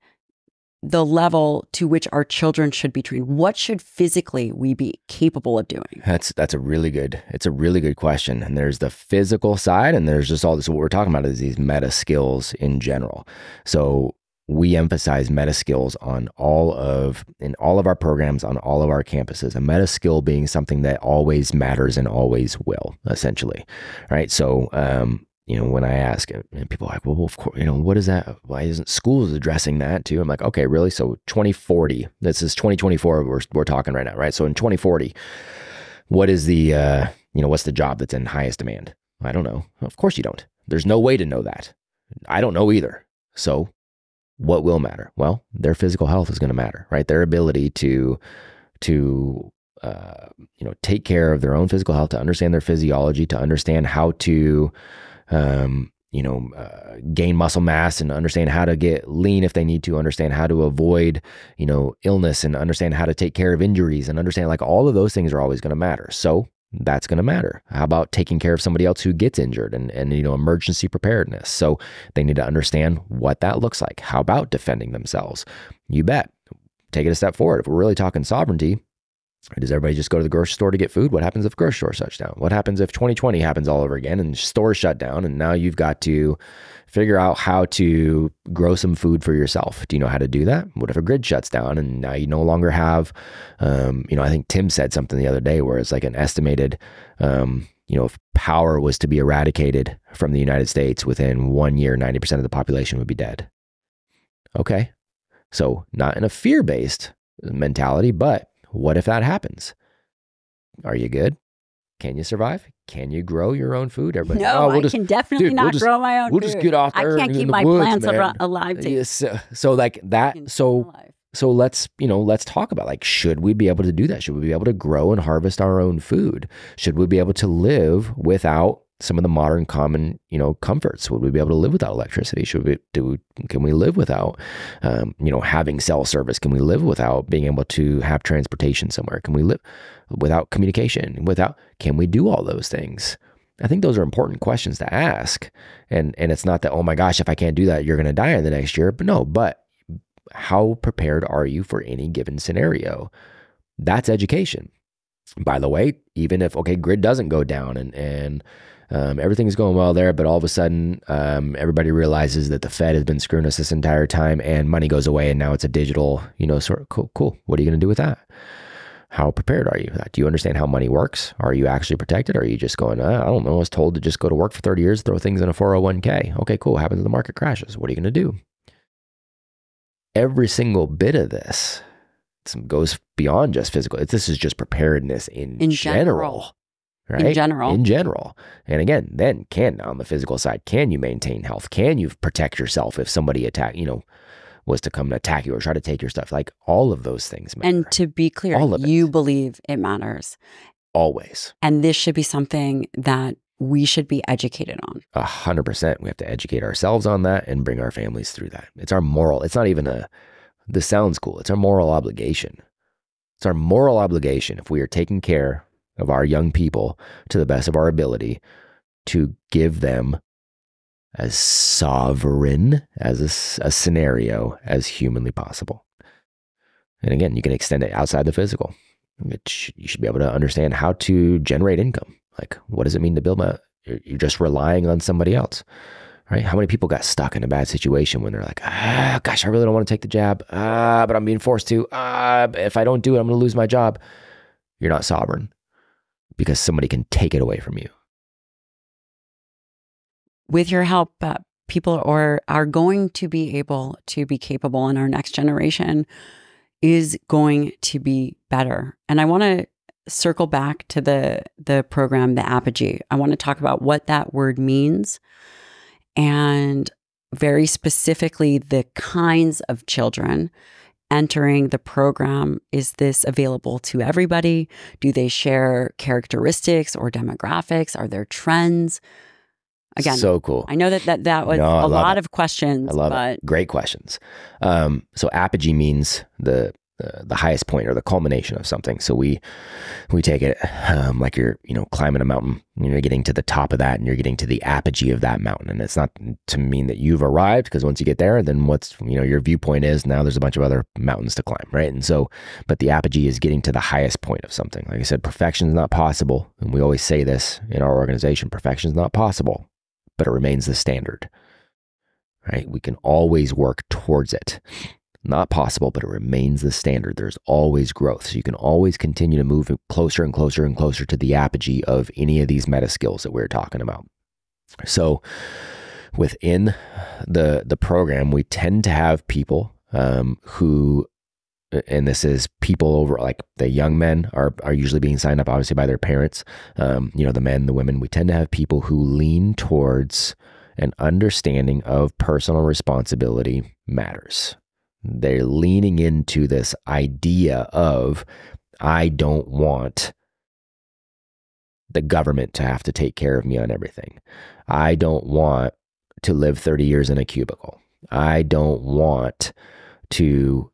the level to which our children should be trained? What should physically we be capable of doing? That's that's a really good. It's a really good question. And there's the physical side, and there's just all this. What we're talking about is these meta skills in general. So we emphasize meta skills on all of in all of our programs on all of our campuses. A meta skill being something that always matters and always will, essentially. Right. So um, you know, when I ask, and people are like, well, of course, you know, what is that? Why isn't schools addressing that too? I'm like, okay, really? So 2040, this is 2024, we're, we're talking right now, right? So in 2040, what is the, uh, you know, what's the job that's in highest demand? I don't know. Of course you don't. There's no way to know that. I don't know either. So what will matter? Well, their physical health is going to matter, right? Their ability to, to, uh, you know, take care of their own physical health, to understand their physiology, to understand how to, um, you know, uh, gain muscle mass and understand how to get lean if they need to, understand how to avoid, you know, illness and understand how to take care of injuries and understand like all of those things are always going to matter. So that's going to matter. How about taking care of somebody else who gets injured and, and, you know, emergency preparedness? So they need to understand what that looks like. How about defending themselves? You bet. Take it a step forward. If we're really talking sovereignty, does everybody just go to the grocery store to get food? What happens if grocery store shuts down? What happens if 2020 happens all over again and stores shut down and now you've got to figure out how to grow some food for yourself? Do you know how to do that? What if a grid shuts down and now you no longer have, um, you know, I think Tim said something the other day where it's like an estimated, um, you know, if power was to be eradicated from the United States within one year, 90% of the population would be dead. Okay. So, not in a fear based mentality, but what if that happens? Are you good? Can you survive? Can you grow your own food? Everybody, no, "Oh, we'll I just, can definitely dude, we'll not just- grow my own food. we'll food. just get out I can't keep my woods, plants man. alive to Yes, so, so like that. So so let's you know let's talk about like should we be able to do that? Should we be able to grow and harvest our own food? Should we be able to live without some of the modern common you know comforts? Would we be able to live without electricity? Should we do? Can we live without um, you know having cell service? Can we live without being able to have transportation somewhere? Can we live without communication? Without can we do all those things? I think those are important questions to ask. And and it's not that, oh my gosh, if I can't do that, you're gonna die in the next year. But no, but how prepared are you for any given scenario? That's education. By the way, even if okay, grid doesn't go down and and um, everything's going well there, but all of a sudden um, everybody realizes that the Fed has been screwing us this entire time, and money goes away, and now it's a digital, you know, sort of cool. Cool. What are you going to do with that? How prepared are you? for that? Do you understand how money works? Are you actually protected? Or are you just going, uh, I don't know, I was told to just go to work for 30 years, throw things in a 401k. Okay, cool. What happens the market crashes? What are you going to do? Every single bit of this some goes beyond just physical. This is just preparedness in, In general. general. Right? In general. In general. And again, then can on the physical side, can you maintain health? Can you protect yourself if somebody attack, you know, was to come and attack you or try to take your stuff? Like all of those things matter. And to be clear, All of it. you believe it matters. always. And this should be something that we should be educated on. A hundred percent. We have to educate ourselves on that and bring our families through that. It's our moral. It's not even a. This sounds cool. It's our moral obligation. It's our moral obligation if we are taking care of our young people to the best of our ability to give them as sovereign as a scenario as humanly possible. And again, you can extend it outside the physical. You should be able to understand how to generate income. Like, what does it mean to build my? You're you're just relying on somebody else, right? How many people got stuck in a bad situation when they're like, ah, gosh, I really don't want to take the jab, ah, but I'm being forced to. Ah, if I don't do it, I'm going to lose my job. You're not sovereign because somebody can take it away from you. with your help, uh, people or are going to be able to be capable in our next generation is going to be better. And I want to circle back to the the program the apogee. I want to talk about what that word means and very specifically the kinds of children entering the program is this available to everybody do they share characteristics or demographics are there trends again so cool i know that that, that was No, a lot it. of questions I love but it. Great questions. Um, so apogee means the the highest point or the culmination of something. So we we take it um, like you're you know climbing a mountain. You're getting to the top of that, and you're getting to the apogee of that mountain. And it's not to mean that you've arrived, because once you get there, then what's you know your viewpoint is now there's a bunch of other mountains to climb, right? And so, but the apogee is getting to the highest point of something. Like I said, perfection is not possible, and we always say this in our organization: perfection is not possible, but it remains the standard right? We can always work towards it. Not possible, but it remains the standard. There's always growth. So you can always continue to move closer and closer and closer to the apogee of any of these meta skills that we're talking about. So within the the program, we tend to have people um, who and this is people over like the young men are are usually being signed up obviously by their parents um, you know the men the women we tend to have people who lean towards an understanding of personal responsibility matters. They're leaning into this idea of, I don't want the government to have to take care of me on everything. I don't want to live 30 years in a cubicle. I don't want to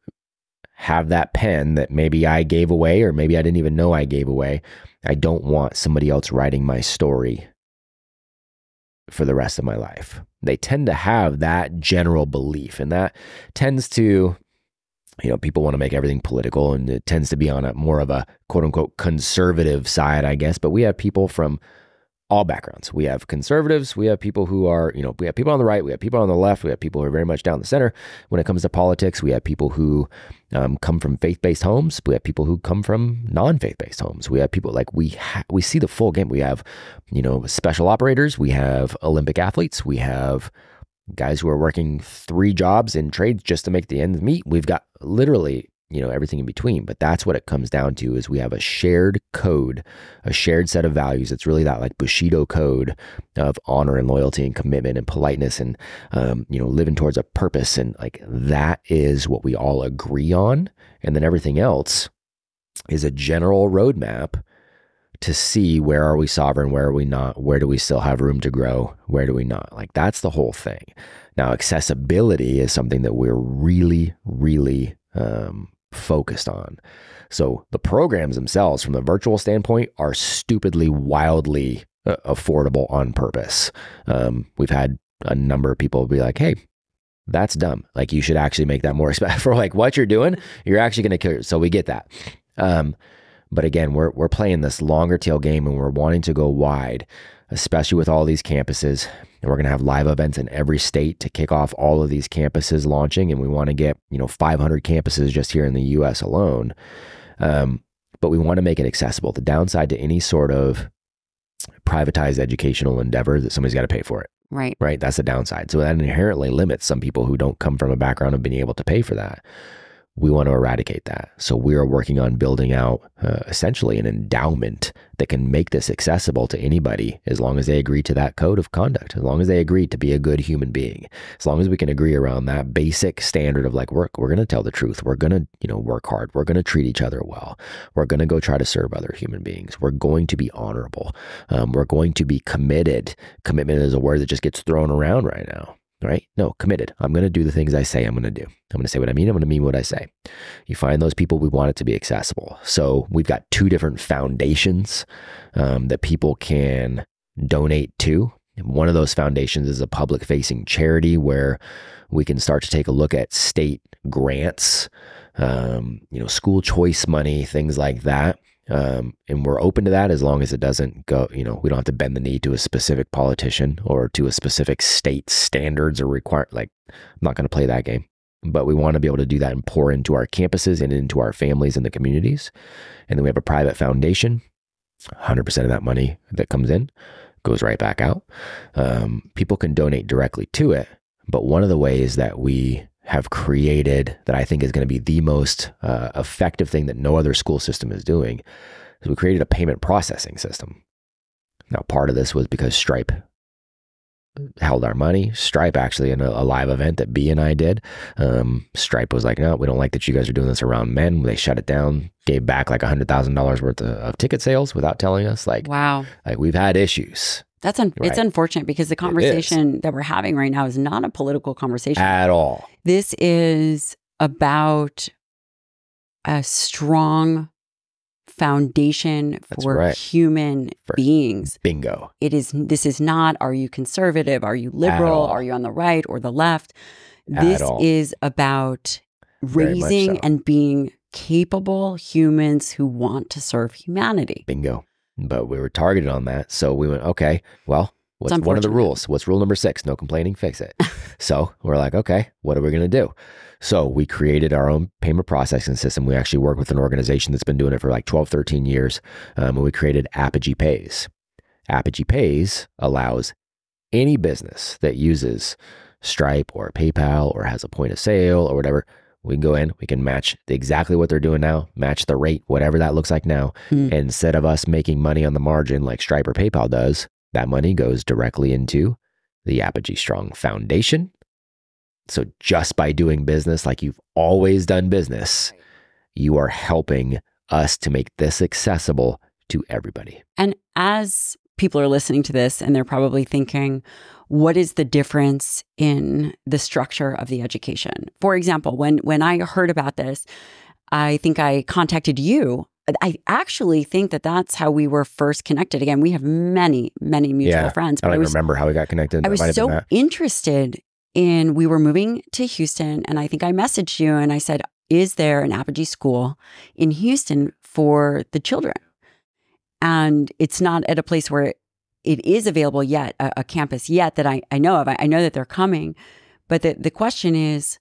have that pen that maybe I gave away or maybe I didn't even know I gave away. I don't want somebody else writing my story for the rest of my life. They tend to have that general belief, and that tends to, you know, people want to make everything political, and it tends to be on a more of a quote unquote conservative side, I guess. But we have people from all backgrounds. We have conservatives, we have people who are, you know, we have people on the right, we have people on the left, we have people who are very much down the center. When it comes to politics, we have people who um, come from faith-based homes. We have people who come from non-faith-based homes. We have people like we ha- we see the full game. We have, you know, special operators. We have Olympic athletes. We have guys who are working three jobs in trades just to make the ends meet. We've got literally you know everything in between. But that's what it comes down to is we have a shared code a shared set of values. It's really that like bushido code of honor and loyalty and commitment and politeness and um, you know living towards a purpose. And like that is what we all agree on. And then everything else is a general roadmap to see where are we sovereign where are we not where do we still have room to grow where do we not? Like that's the whole thing. Now accessibility is something that we're really really um, focused on. So the programs themselves, from the virtual standpoint, are stupidly, wildly uh, affordable on purpose. Um, we've had a number of people be like, "Hey, that's dumb. Like you should actually make that more expensive [laughs] for like what you're doing. You're actually going to kill." So we get that. Um, but again, we're we're playing this longer tail game, and we're wanting to go wide, especially with all these campuses. And we're going to have live events in every state to kick off all of these campuses launching. And we want to get, you know, 500 campuses just here in the US alone. Um, but we want to make it accessible. The downside to any sort of privatized educational endeavor that somebody's got to pay for it, right. right? That's the downside. So that inherently limits some people who don't come from a background of being able to pay for that. We want to eradicate that. So we are working on building out uh, essentially an endowment that can make this accessible to anybody as long as they agree to that code of conduct, as long as they agree to be a good human being, as long as we can agree around that basic standard of like, we're, we're going to tell the truth. We're going to, you know, work hard. We're going to treat each other well. We're going to go try to serve other human beings. We're going to be honorable. Um, we're going to be committed. Commitment is a word that just gets thrown around right now right? No, committed. I'm going to do the things I say I'm going to do. I'm going to say what I mean. I'm going to mean what I say. You find those people, we want it to be accessible. So we've got two different foundations um, that people can donate to. One of those foundations is a public facing charity where we can start to take a look at state grants, um, you know, school choice money, things like that. Um, and we're open to that as long as it doesn't go, you know, we don't have to bend the knee to a specific politician or to a specific state standards or require, like, I'm not going to play that game. But we want to be able to do that and pour into our campuses and into our families and the communities. And then we have a private foundation. 100% of that money that comes in goes right back out. Um, people can donate directly to it, but one of the ways that we have created that I think is going to be the most uh, effective thing that no other school system is doing is we created a payment processing system. Now, part of this was because Stripe held our money. Stripe actually in a, a, live event that B and I did. Um, Stripe was like, no, we don't like that you guys are doing this around men. They shut it down, gave back like a hundred thousand dollars worth of, of, ticket sales without telling us. Like, wow, like we've had issues. That's un- right. it's unfortunate because the conversation that we're having right now is not a political conversation at all. This is about a strong foundation for right. human for beings. Bingo. It is this is not are you conservative, are you liberal, are you on the right or the left? This is about raising so. and being capable humans who want to serve humanity. Bingo. But we were targeted on that. So we went, okay, well, what's one of the rules? What's rule number six? No complaining, fix it. [laughs] so we're like, okay, what are we going to do? So we created our own payment processing system. We actually work with an organization that's been doing it for like 12, 13 years. Um, and we created Apogee Pays. Apogee Pays allows any business that uses Stripe or PayPal or has a point of sale or whatever, we can go in, we can match exactly what they're doing now, match the rate, whatever that looks like now. Mm. instead of us making money on the margin like Stripe or PayPal does, that money goes directly into the Apogee Strong Foundation so just by doing business like you've always done business, you are helping us to make this accessible to everybody. And as people are listening to this and they're probably thinking, what is the difference in the structure of the education? For example, when when I heard about this, I think I contacted you. I actually think that that's how we were first connected. Again, we have many, many mutual yeah, friends. But I don't I was, remember how we got connected. I was so interested in. we were moving to Houston. And I think I messaged you and I said, Is there an Apogee school in Houston for the children? And it's not at a place where it is available yet, a, a campus yet that I, I know of. I, I know that they're coming. But the, the question is,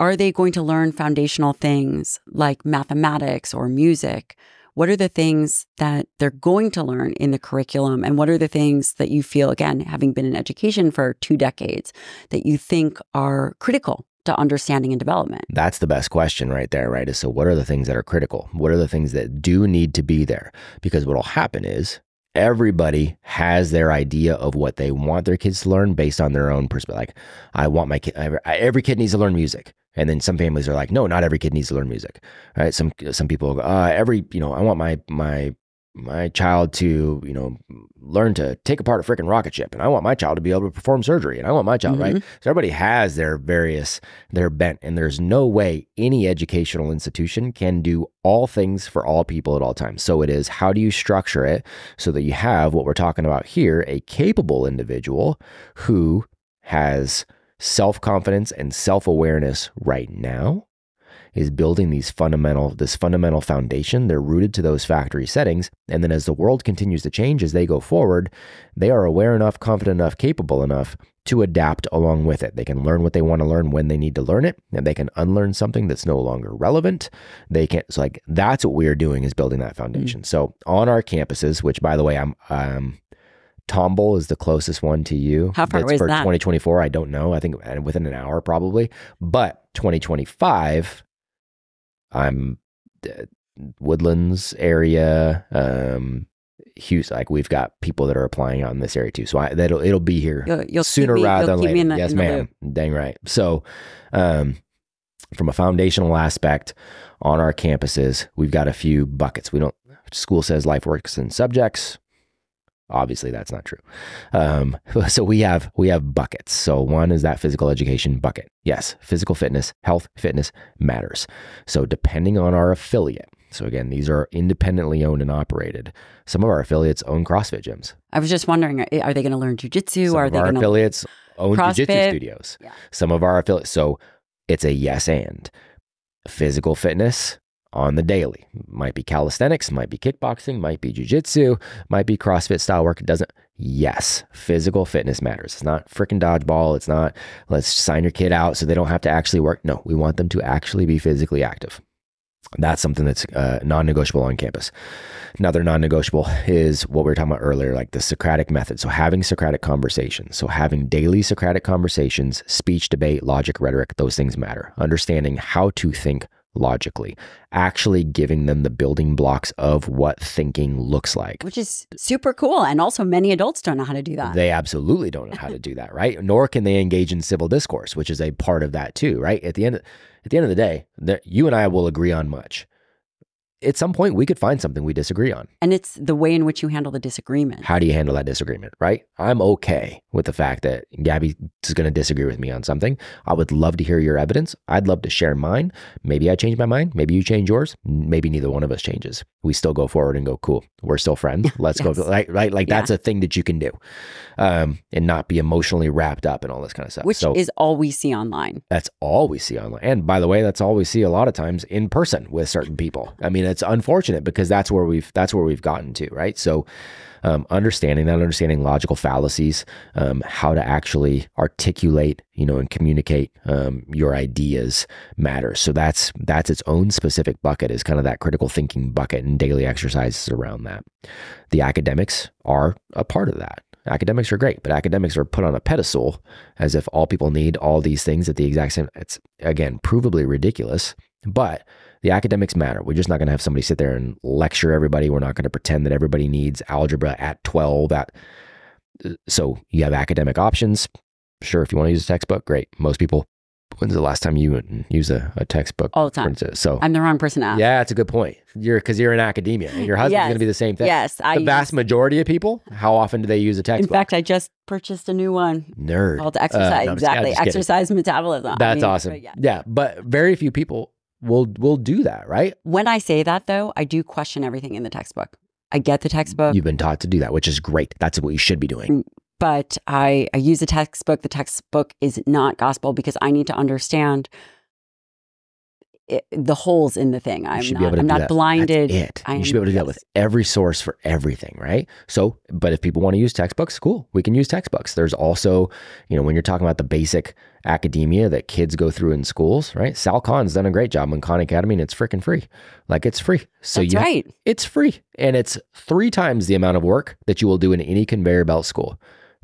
are they going to learn foundational things like mathematics or music what are the things that they're going to learn in the curriculum? And what are the things that you feel, again, having been in education for two decades, that you think are critical to understanding and development? That's the best question right there, right? Is so what are the things that are critical? What are the things that do need to be there? Because what will happen is everybody has their idea of what they want their kids to learn based on their own perspective. Like, I want my kid, every kid needs to learn music. And then some families are like, no, not every kid needs to learn music, right? Some some people go, uh, every you know, I want my my my child to you know learn to take apart a freaking rocket ship, and I want my child to be able to perform surgery, and I want my child mm-hmm. right. So everybody has their various their bent, and there's no way any educational institution can do all things for all people at all times. So it is how do you structure it so that you have what we're talking about here, a capable individual who has self confidence and self awareness right now is building these fundamental this fundamental foundation they're rooted to those factory settings and then as the world continues to change as they go forward they are aware enough confident enough capable enough to adapt along with it they can learn what they want to learn when they need to learn it and they can unlearn something that's no longer relevant they can so like that's what we're doing is building that foundation mm. so on our campuses which by the way i'm um Tomball is the closest one to you. How far away for is that? 2024? I don't know. I think uh, within an hour probably. But 2025, I'm uh, Woodlands area, um, Houston. Like we've got people that are applying out in this area too. So I, that'll it'll be here you'll, you'll sooner me, rather than later. The, yes, ma'am. Dang right. So, um, from a foundational aspect on our campuses, we've got a few buckets. We don't. School says life works in subjects Obviously, that's not true. Um, [laughs] so we have we have buckets. So one is that physical education bucket. Yes, physical fitness, health, fitness matters. So depending on our affiliate. So again, these are independently owned and operated. Some of our affiliates own CrossFit gyms. I was just wondering, are they going to learn jujitsu? Some are they our gonna... affiliates own jujitsu studios? Yeah. Some of our affiliates. So it's a yes and physical fitness on the daily. Might be calisthenics, might be kickboxing, might be jujitsu, might be CrossFit style work. It doesn't. Yes, physical fitness matters. It's not freaking dodgeball. It's not let's sign your kid out so they don't have to actually work. No, we want them to actually be physically active. That's something that's uh, non negotiable on campus. Another non negotiable is what we were talking about earlier, like the Socratic method. So, having Socratic conversations. So, having daily Socratic conversations, speech, debate, logic, rhetoric, those things matter. Understanding how to think logically, actually giving them the building blocks of what thinking looks like. Which is super cool. And also, many adults don't know how to do that. They absolutely don't know how to do that, right? [laughs] Nor can they engage in civil discourse, which is a part of that too, right? At the end, at the end of the day, you and I will agree on much at some point we could find something we disagree on. And it's the way in which you handle the disagreement. How do you handle that disagreement, right? I'm okay with the fact that Gabby is going to disagree with me on something. I would love to hear your evidence. I'd love to share mine. Maybe I change my mind. Maybe you change yours. Maybe neither one of us changes. We still go forward and go, cool, we're still friends. [laughs] Let's yes. go. Right, right. Like yeah. that's a thing that you can do um, and not be emotionally wrapped up and all this kind of stuff. Which so, is all we see online. That's all we see online. And by the way, that's all we see a lot of times in person with certain people. I mean, it's unfortunate because that's where we've that's where we've gotten to, right? So um, understanding that, understanding logical fallacies, um, how to actually articulate, you know, and communicate um, your ideas matters. So that's that's its own specific bucket is kind of that critical thinking bucket and daily exercises around that. The academics are a part of that. Academics are great, but academics are put on a pedestal as if all people need all these things at the exact same. It's again provably ridiculous, but the academics matter. We're just not going to have somebody sit there and lecture everybody. We're not going to pretend that everybody needs algebra at 12. At, so you have academic options. Sure, if you want to use a textbook, great. Most people when's the last time you use a, a textbook? All the time. So I'm the wrong person to ask. Yeah, that's a good point. You're because you're in academia and your husband's yes. going to be the same thing. Yes, I the vast majority of people. How often do they use a textbook? In fact, I just purchased a new one. Nerd. Called exercise. Uh, no, exactly. Exercise metabolism. That's I mean, awesome. Yeah. yeah, but very few people will we'll do that, right? When I say that though, I do question everything in the textbook. I get the textbook. You've been taught to do that, which is great. That's what you should be doing. Mm, but I, I use a textbook. The textbook is not gospel because I need to understand it, the holes in the thing. I'm not, I'm not blinded. That's it. you should be able to do that with every source for everything, right? So, but if people want to use textbooks, cool. We can use textbooks. There's also, you know, when you're talking about the basic academia that kids go through in schools, right? Sal Khan's done a great job on Khan Academy and it's freaking free. Like it's free. So That's you, right. It's free. And it's three times the amount of work that you will do in any conveyor belt school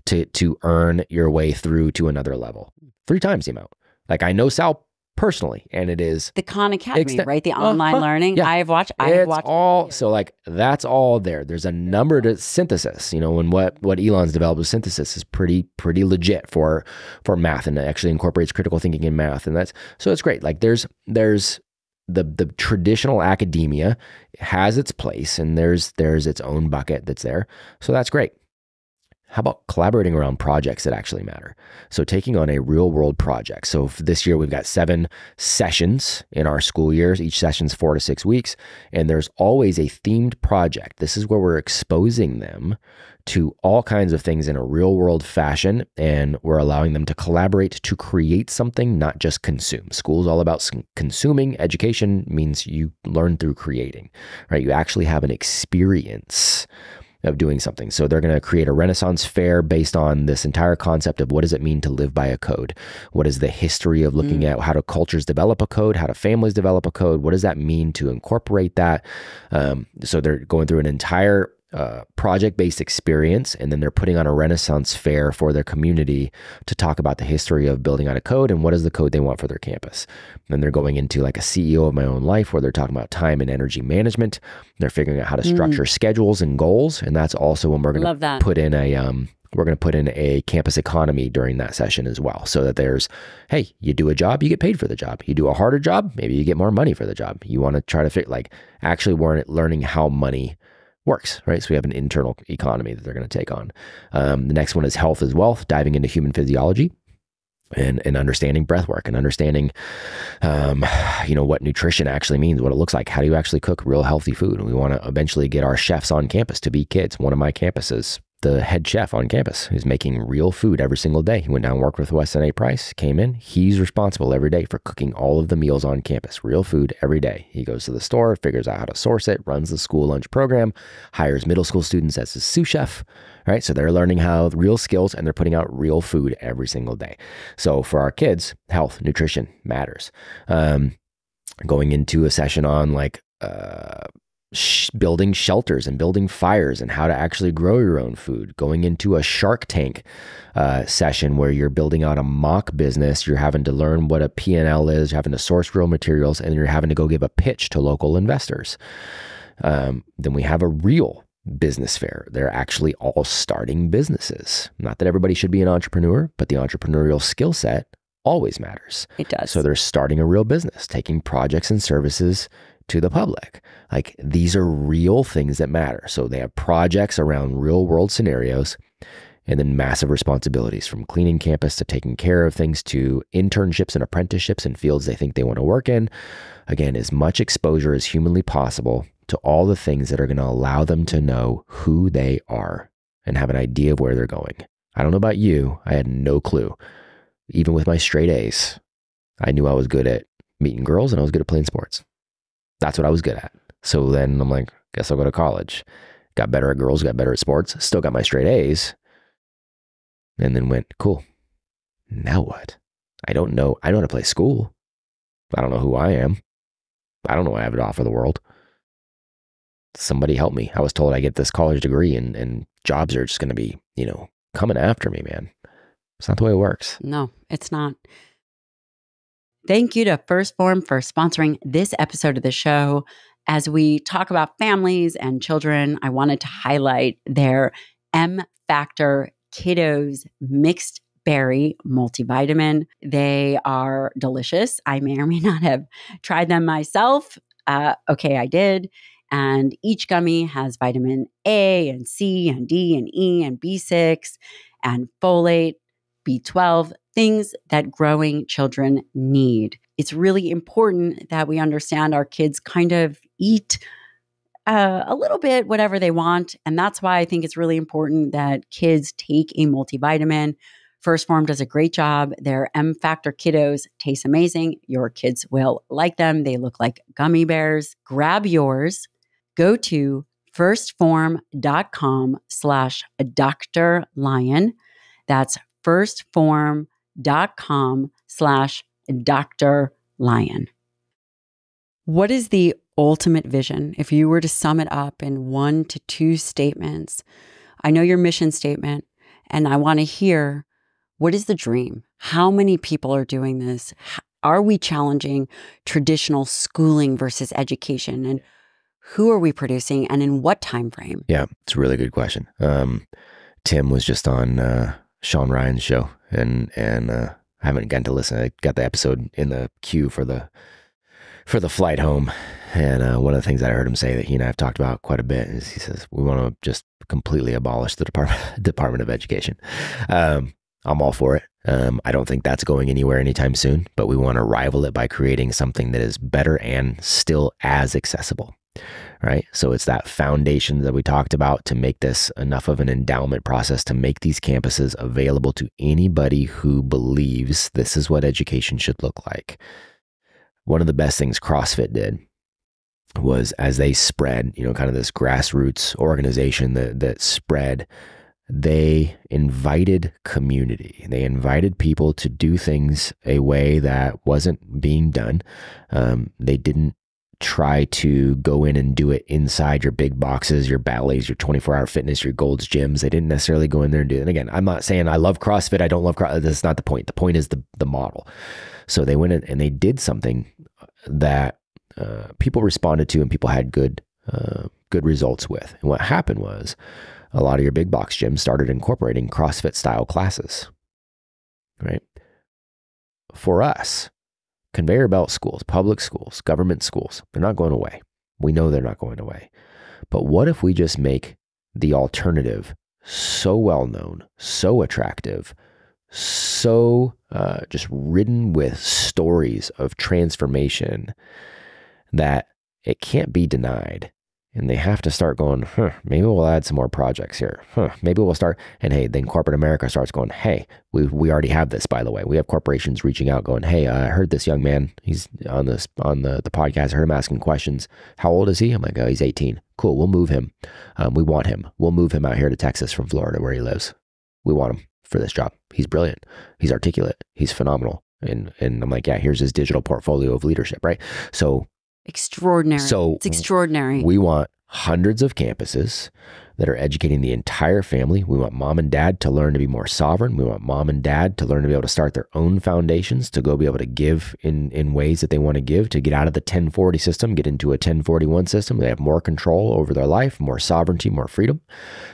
to to earn your way through to another level. Three times the amount. Like I know Sal personally, and it is the Khan Academy, right? The online uh-huh. learning. Yeah. I've watched. I've watched all. So like that's all there. There's a number to synthesis. You know, and what what Elon's developed with synthesis is pretty pretty legit for for math, and it actually incorporates critical thinking in math, and that's so it's great. Like there's there's the the traditional academia has its place, and there's there's its own bucket that's there. So that's great. How about collaborating around projects that actually matter? So, taking on a real world project. So, this year we've got seven sessions in our school years. Each session's four to six weeks, and there's always a themed project. This is where we're exposing them to all kinds of things in a real world fashion, and we're allowing them to collaborate to create something, not just consume. School's all about consuming. Education means you learn through creating, right? You actually have an experience of doing something. So they're going to create a Renaissance fair based on this entire concept of what does it mean to live by a code? What is the history of looking mm. at how do cultures develop a code? How do families develop a code? What does that mean to incorporate that? Um, so they're going through an entire uh, project based experience, and then they're putting on a Renaissance fair for their community to talk about the history of building out a code and what is the code they want for their campus. Then they're going into like a CEO of my own life where they're talking about time and energy management. They're figuring out how to mm. structure mm. schedules and goals, and that's also when we're going to put in a um, we're going to put in a campus economy during that session as well so that there's hey you do a job you get paid for the job you do a harder job maybe you get more money for the job you want to try to fit like actually we're learning how money works, right? So we have an internal economy that they're going to take on. Um, the next one is health as wealth, diving into human physiology. And, and understanding breath work and understanding, um, you know, what nutrition actually means, what it looks like. How do you actually cook real healthy food? And we want to eventually get our chefs on campus to be kids. One of my campuses the head chef on campus who's making real food every single day. He went down and worked with Weston A. Price, came in. He's responsible every day for cooking all of the meals on campus, real food every day. He goes to the store, figures out how to source it, runs the school lunch program, hires middle school students as his sous chef, right? So they're learning how real skills and they're putting out real food every single day. So for our kids, health, nutrition matters. Um, going into a session on like uh, sh- building shelters and building fires and how to actually grow your own food, going into a Shark Tank uh, session where you're building out a mock business, you're having to learn what a P&L is, you're having to source real materials, and you're having to go give a pitch to local investors. Um, then we have a real business fair. They're actually all starting businesses. Not that everybody should be an entrepreneur, but the entrepreneurial skill set always matters. It does. So they're starting a real business, taking projects and services to the public. Like these are real things that matter. So they have projects around real world scenarios and then massive responsibilities from cleaning campus to taking care of things to internships and apprenticeships in fields they think they want to work in. Again, as much exposure as humanly possible to all the things that are going to allow them to know who they are and have an idea of where they're going. I don't know about you, I had no clue. Even with my straight A's, I knew I was good at meeting girls and I was good at playing sports. That's what I was good at. So then I'm like, guess I'll go to college. Got better at girls, got better at sports, still got my straight A's. And then went, cool. Now what? I don't know. I don't know how to play school. I don't know who I am. I don't know what I have to offer the world. Somebody help me. I was told I get this college degree and, and jobs are just going to be, you know, coming after me, man. It's not the way it works. No, it's not. Thank you to 1st Phorm for sponsoring this episode of the show. As we talk about families and children, I wanted to highlight their M Factor Kiddos Mixed Berry Multivitamin. They are delicious. I may or may not have tried them myself. Uh, okay, I did. And each gummy has vitamin A and C and D and E and B6 and folate, B12, things that growing children need. It's really important that we understand our kids kind of eat uh, a little bit whatever they want. And that's why I think it's really important that kids take a multivitamin. 1st Phorm does a great job. Their M Factor kiddos taste amazing. Your kids will like them. They look like gummy bears. Grab yours. Go to firstphorm.com slash Dr. Lyon. That's firstphorm.com slash Dr. Lyon. What is the ultimate vision? If you were to sum it up in one to two statements, I know your mission statement, and I want to hear what is the dream? How many people are doing this? Are we challenging traditional schooling versus education? And who are we producing and in what time frame? Yeah, it's a really good question. Um, Tim was just on uh, Sean Ryan's show, and and uh, I haven't gotten to listen. I got the episode in the queue for the for the flight home, and uh, one of the things that I heard him say that he and I have talked about quite a bit is he says we want to just completely abolish the department [laughs] Department of Education. Um, I'm all for it. Um, I don't think that's going anywhere anytime soon, but we want to rival it by creating something that is better and still as accessible right? So it's that foundation that we talked about to make this enough of an endowment process to make these campuses available to anybody who believes this is what education should look like. One of the best things CrossFit did was as they spread, you know, kind of this grassroots organization that that spread they invited community. They invited people to do things a way that wasn't being done. Um, they didn't try to go in and do it inside your big boxes, your Bally's, your 24 hour fitness, your Gold's gyms. They didn't necessarily go in there and do it. And again, I'm not saying I love CrossFit. I don't love CrossFit. That's not the point. The point is the, the model. So they went in and they did something that uh, people responded to and people had good, uh, good results with. And what happened was a lot of your big box gyms started incorporating CrossFit style classes, right? For us, Conveyor belt schools, public schools, government schools, they're not going away. We know they're not going away. But what if we just make the alternative so well known, so attractive, so uh, just ridden with stories of transformation that it can't be denied? And they have to start going, huh, maybe we'll add some more projects here. Huh, maybe we'll start. And hey, then corporate America starts going, hey, we, we already have this, by the way. We have corporations reaching out going, hey, I heard this young man. He's on this on the, the podcast. I heard him asking questions. How old is he? I'm like, oh, he's 18. Cool. We'll move him. Um, we want him. We'll move him out here to Texas from Florida where he lives. We want him for this job. He's brilliant. He's articulate. He's phenomenal. And and I'm like, yeah, here's his digital portfolio of leadership, right? So extraordinary. So it's extraordinary. We want hundreds of campuses that are educating the entire family. We want mom and dad to learn to be more sovereign. We want mom and dad to learn to be able to start their own foundations, to go be able to give in, in ways that they want to give, to get out of the 1040 system, get into a 1041 system. They have more control over their life, more sovereignty, more freedom.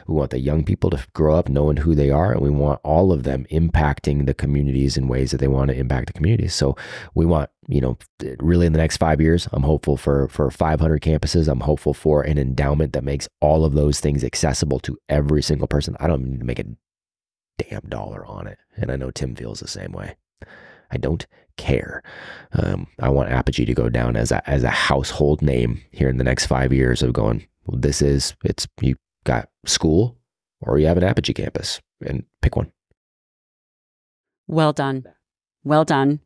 We want the young people to grow up knowing who they are, and we want all of them impacting the communities in ways that they want to impact the communities. So we want you know, really in the next five years, I'm hopeful for for 500 campuses. I'm hopeful for an endowment that makes all of those things accessible to every single person. I don't need to make a damn dollar on it, and I know Tim feels the same way. I don't care. Um, I want Apogee to go down as a as a household name here in the next five years of going. Well, this is it's you got school or you have an Apogee campus, and pick one. Well done, well done,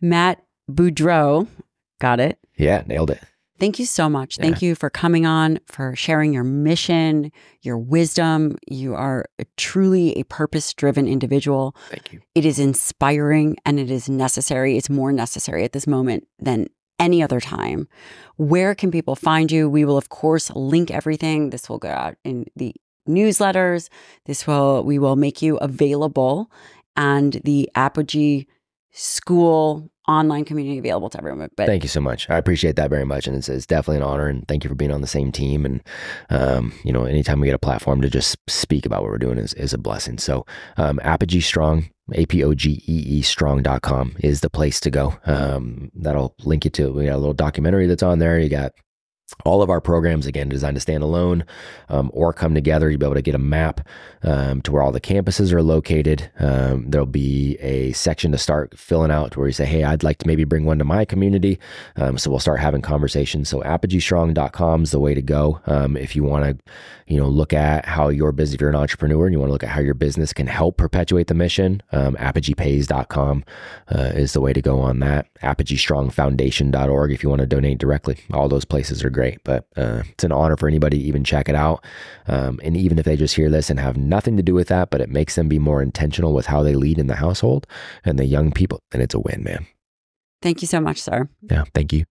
Matt Beaudreau. Got it. Yeah, nailed it. Thank you so much. Yeah. Thank you for coming on, for sharing your mission, your wisdom. You are a, truly a purpose driven individual. Thank you. It is inspiring and it is necessary. It's more necessary at this moment than any other time. Where can people find you? We will, of course, link everything. This will go out in the newsletters. This will, we will make you available and the Apogee school online community available to everyone. But thank you so much. I appreciate that very much, and it's, it's definitely an honor. And thank you for being on the same team. And um, you know, anytime we get a platform to just speak about what we're doing is is a blessing. So, um, Apogee Strong. A-P-O-G-E-E strong.com is the place to go. Um, that'll link you to, we got a little documentary that's on there. You got all of our programs again designed to stand alone um, or come together. You'll be able to get a map um, to where all the campuses are located. Um, there'll be a section to start filling out where you say hey i'd like to maybe bring one to my community. Um, so we'll start having conversations. So apogeestrong.com is the way to go um, if you want to you know look at how your business if you're an entrepreneur and you want to look at how your business can help perpetuate the mission um, apogeepays.com uh, is the way to go on that apogeestrongfoundation.org if you want to donate directly all those places are great great. But uh, it's an honor for anybody to even check it out. Um, and even if they just hear this and have nothing to do with that, but it makes them be more intentional with how they lead in the household and the young people, then it's a win, man. Thank you so much, sir. Yeah, thank you.